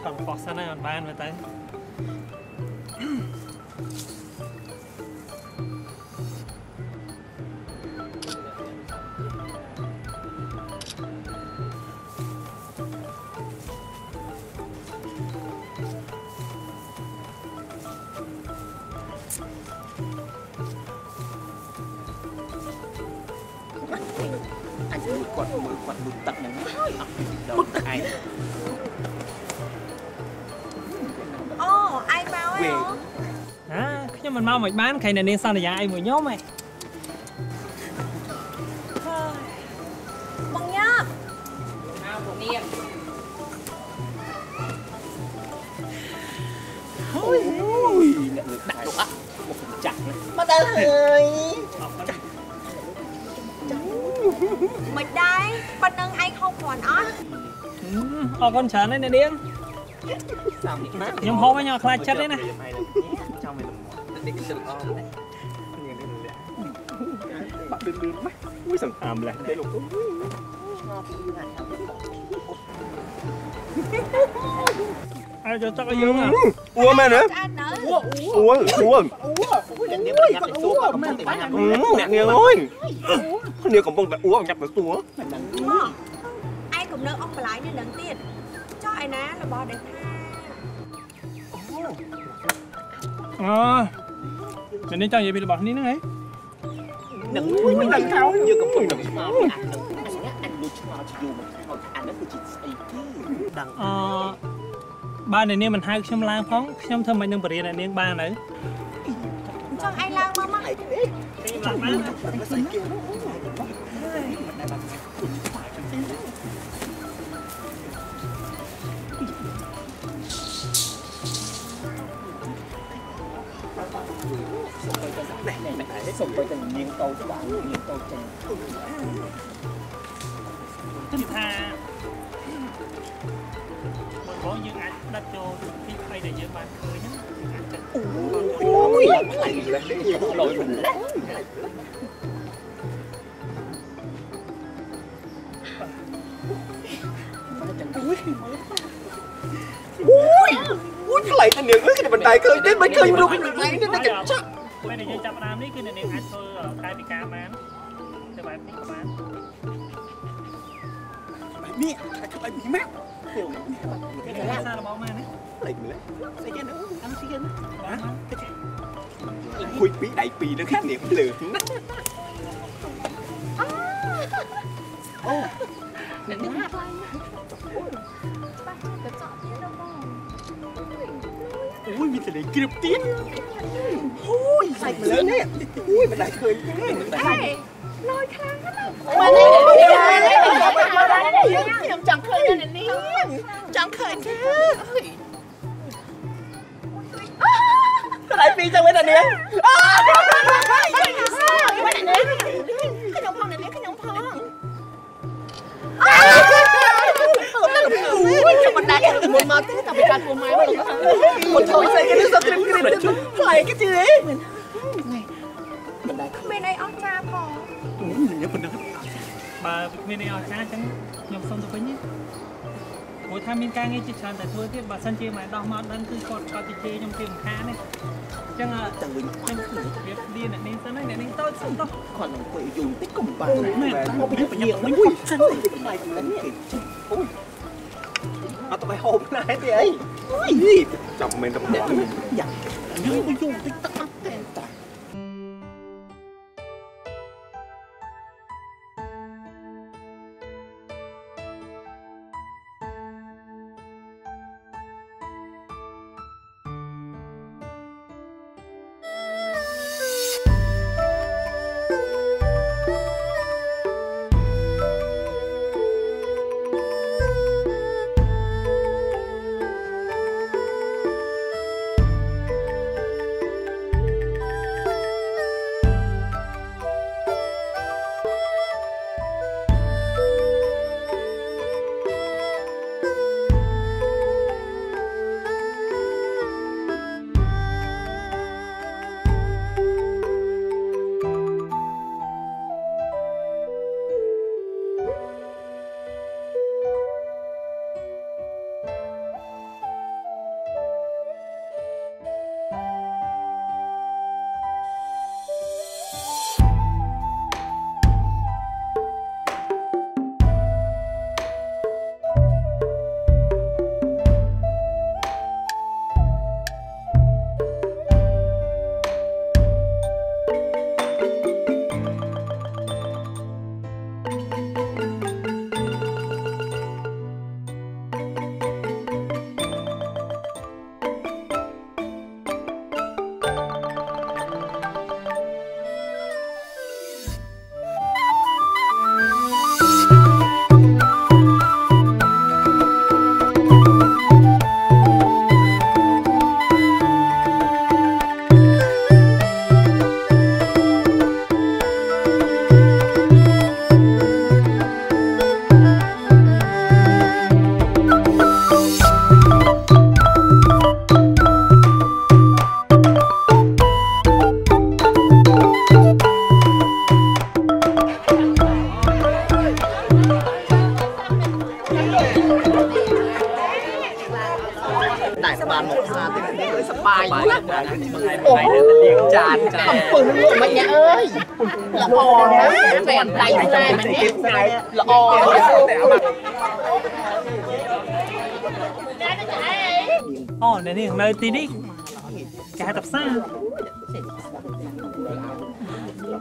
ខំបោះសិនហើយអត់បានមើលទៅ មិនមកមិនបានខែអ្នកនាងសន្យាអីមួយខ្ញុំហ៎បងញ៉ាប់អើពួកនាងអូយអ្នកលើដាក់លោកអ่ะមកចាស់មកដល់ហើយមិនដែរប៉ុណ្្នឹងឯងហូបគ្រាន់អត់អរគុណច្រើនណាស់អ្នកនាងសាមនេះណាខ្ញុំហូបឲ្យខ្ញុំខ្លាចចិត្តទេណាចាំមិនលំ នេះគឺសិលអមនេះបាក់លឿនលឿនម៉េះមួយសង្ហាមលេះទេលោកឲ្យចូលទឹកឲ្យយើងហ៎អួមែនទេឆ្អែតនៅអួអួអួអ្នកនាងញ៉ាំទៅសួរគាត់កំពុងតែញ៉ាំអ្នកនាងអើយគ្នាកំពុងតែអួញ៉ាំទៅសួរមកឯងកុំនៅអស់បន្លាយនេះនឹងទៀតចុះឯណារបស់ដែលថាអូអ្នកនាងចង់និយាយពីរបស់នេះហ្នឹងហ៎នឹងមួយមិនដឹងថាយើងកំពុងតែស្មារតីអានឹងអញលួចឆ្ងល់ជាយូរមកហើយអានឹងគឺជាស្អីគេដឹងអឺបើអ្នកនាងមិនហៅខ្ញុំឡើងផងខ្ញុំធ្វើមិននឹងបរិញ្ញាអ្នកនាងបានទៅចង់ឯងឡើងមកមកខ្ញុំឡើងបានសុំទៅតែ នាងតូចបាននាងតូចចឹងខ្ញុំថាបងបងយើងអាចដឹកចូលពីអ្វីដែលយើងបានឃើញហ្នឹងយើងអាចចិត្តអូយខ្លាំ ងលេះលយមិនលេះអូយអូយថ្លៃតែនាងអើយគេមិនដែរឃើញទេមិនឃើញរូបខ្លួនឯងទេតែចាក់ពេលដែលយើងចាប់ផ្ដើមនេះគឺអ្នកនាងអាចធ្វើកាយវិការបានទៅបែបនេះក៏បាននេះខ្លាចពីម៉ាក់គេសាររបស់ម៉ែណាខ្លាចម្លេះស្អីគេនោះអានស្អីគេនោះគួយពីដៃពីរនឹងខាងនេះភ្លើណាអូអ្នកនេះអូយមានស លេងគ្រៀបទៀតអូយសាច់ម្លឹងនេះអូយមិនដែលឃើញទេមិនដែលលយខ្លាំងណាស់មកនេះខ្ញុំចង់ឃើញអ្នកនេះចង់ឃើញទេថ្លៃពីរចឹងវិញតានាងខ្ខ្ញុំមិនដែរមុនមកទេតែពីការធ្វើម៉ែមកមកជួយស្អីគេនេះសត្វគ្រីមគ្រីមថ្លៃគេជឿទេមិនដែរគ្មានអីអស់ចាផងញ៉ាំប៉ុណ្ណឹងបើគ្មានអីអស្ចារ្យចឹងខ្ញុំសុំទៅវិញណាព្រោះថាមានការងារជាច្រើនតែធ្វើទៀតបើសិនជាមិនដោះមកដឹងគឺគាត់គាត់ជជែកខ្ញុំពីមិនខានទេអញ្ចឹងទៅវិញខ្ញុំគឺរបៀបលាអ្នកនាងសិនហើយអ្នកនាងតូចសុំតោះគាត់នឹងអង្គុយយូរបន្តិចកុំបានមែនមកពីប្រញាប់វិញសិនទៅខ្លាចមិនគេអូយ អត់ទៅហូបណាទេអីអូយចាំមែនតែម្នាក់យ៉ាយូរយូរបន្តិចទឹកអត់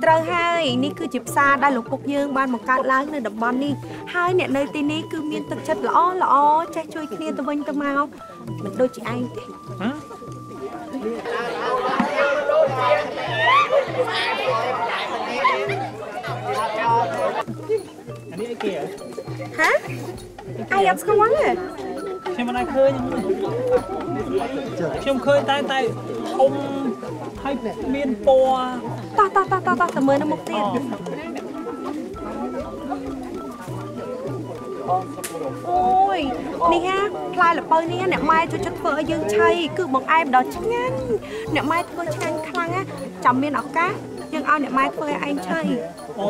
ត្រូវហើយនេះគឺជាផ្សារដែលលោកពុកយើងបានបង្កើតឡើងនៅតំបន់នេះហើយអ្នកនៅទីនេះគឺមានទឹកចិត្តល្អល្អចេះជួយគ្នាទៅវិញទៅមកមិនដូចជាឯងទេអានេះអីគេហាអាយអត់ស្គាល់ទេខ្ញុំមិនអាចឃើញខ្ញុំឃើញតែតែធំ ហើយមានពណ៌តោះតោះតោះតោះតោះទៅមើលនៅមុខទៀតអូយនេះហាផ្លែល្ពៅនេះអ្នកម៉ែជួយចិត្តធ្វើឲ្យយើងឆៃគឺបង្អែមដល់ឆ្ងាញ់អ្នកម៉ែធ្វើឆ្ងាញ់ខ្លាំងណាចាំមានឱកាសយើងឲ្យអ្នកម៉ែធ្វើឲ្យឯងឆៃអូអូ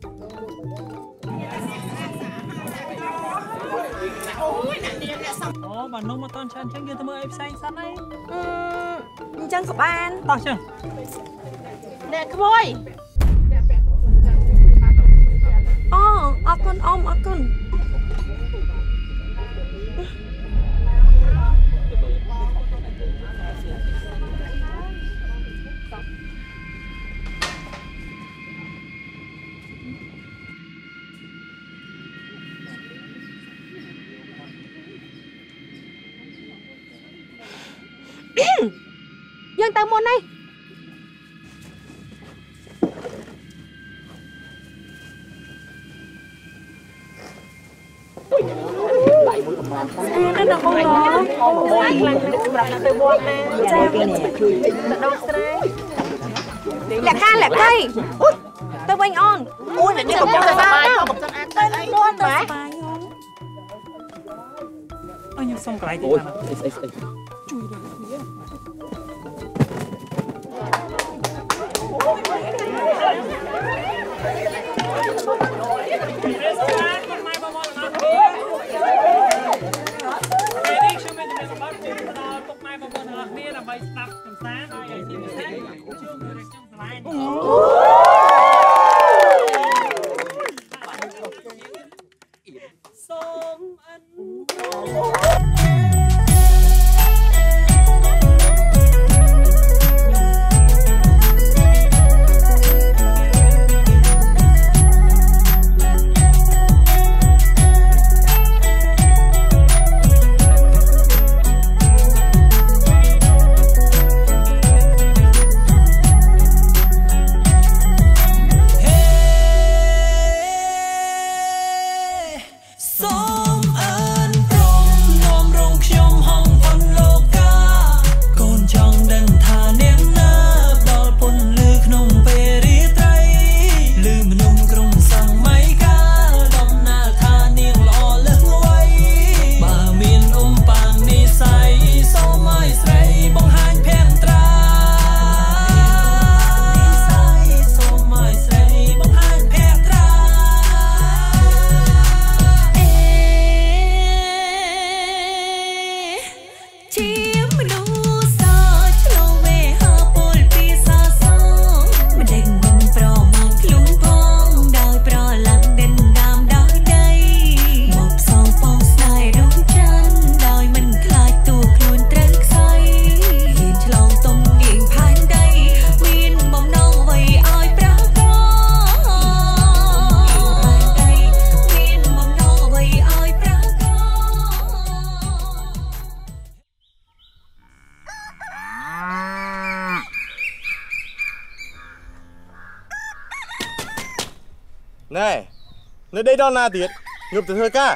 អូបើនំមកតន់ច្រើនចឹងយើងទៅមើលអីផ្សេងសិនហើយអឺអញ្ចឹងក៏បានតោះចឹងអ្នកក្មួយអូអរគុណអ៊ំអរគុណ យើងទៅមុននេះដៃមួយប្រមាណអានដល់បងឡអូយខ្លាំងណាស់សម្រាប់ទៅវត្តណាចាពីនេះជួយដងស្រែ ដល់ពុកម៉ែបងប្អូនទាំងអស់គ្នាដើម្បីស្ដាប់កំសាន្តហើយឲ្យទីពិសេសជួបគ្នាខ្ញុំស្រឡាញ់ ណែនៅ đây ដល់ណាទៀតងើបទៅធ្វើការ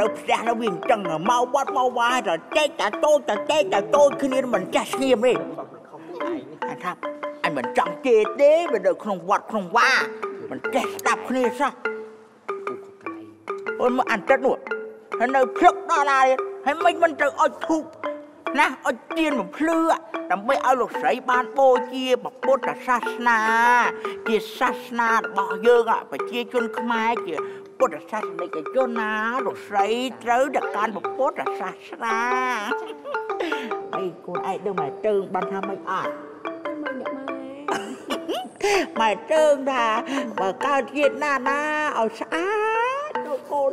នៅផ្ទះនៅវាអញ្ចឹងមកវត្តមកវាយតែចេកតែតូចតែចេកតែតូចគ្នាមិនចាស់ស្ងៀមទេអញថាអញមិនចង់ជេរទេវានៅក្នុងវត្តក្នុងវាមិនចេះស្ដាប់គ្នាសោះអូនមកអន្តិតនោះហើយនៅភ្លឹកដល់ណាទៀតហើយមិនមិនទៅអុជធូបណាអុជទៀនបំភ្លឺដើម្បីឲ្យលោកស្រីបានបូជាពុទ្ធសាសនា ជាសាសនារបស់យើងអ่ะប្រជាជនខ្មែរជា ពុទ្ធសាសនិកជនណាលោកស្រីត្រូវតែកាន់ពុទ្ធសាសនានេះកូនឯងដឹងមកទៅបានថាមិនអត់ម៉ែទៅថាបើកើតជាតិណាណាឲ្យស្អាតដូចកូន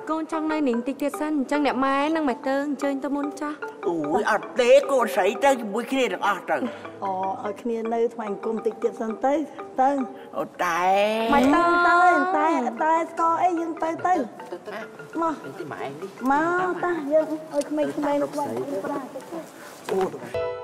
កប៉ុណ្ណឹងតិចហឹមអាលឿនមកមួយមួយមួយមួយណាឲ្យចង្អង់មើលក៏វិញក៏វាយសាធុសាធុសាធុតោះទៅយើងទៅគាត់លោកតាថ្មីគុំលោកតាបន្តិចចាលោកស្រីចាតោះកូនកូនអ្នកម៉ែពុទ្ធឯងកូនចង់នៅនេះតិចទៀតសិនអញ្ចឹងអ្នកម៉ែនឹងមកទៅអញ្ជើញទៅមុនចាស់អូយអត់ទេកូនស្រីទៅជាមួយគ្នាទាំងអស់ទៅអូឲ្យគ្នានៅថ្មីគុំតិចទៀតសិនទៅទៅអូតែមិនទៅទៅតែតែស្កអីយើងទៅទៅមកទីម៉ែនេះមកតាយើងឲ្យក្មេងៗនោះខ្វាច់អូ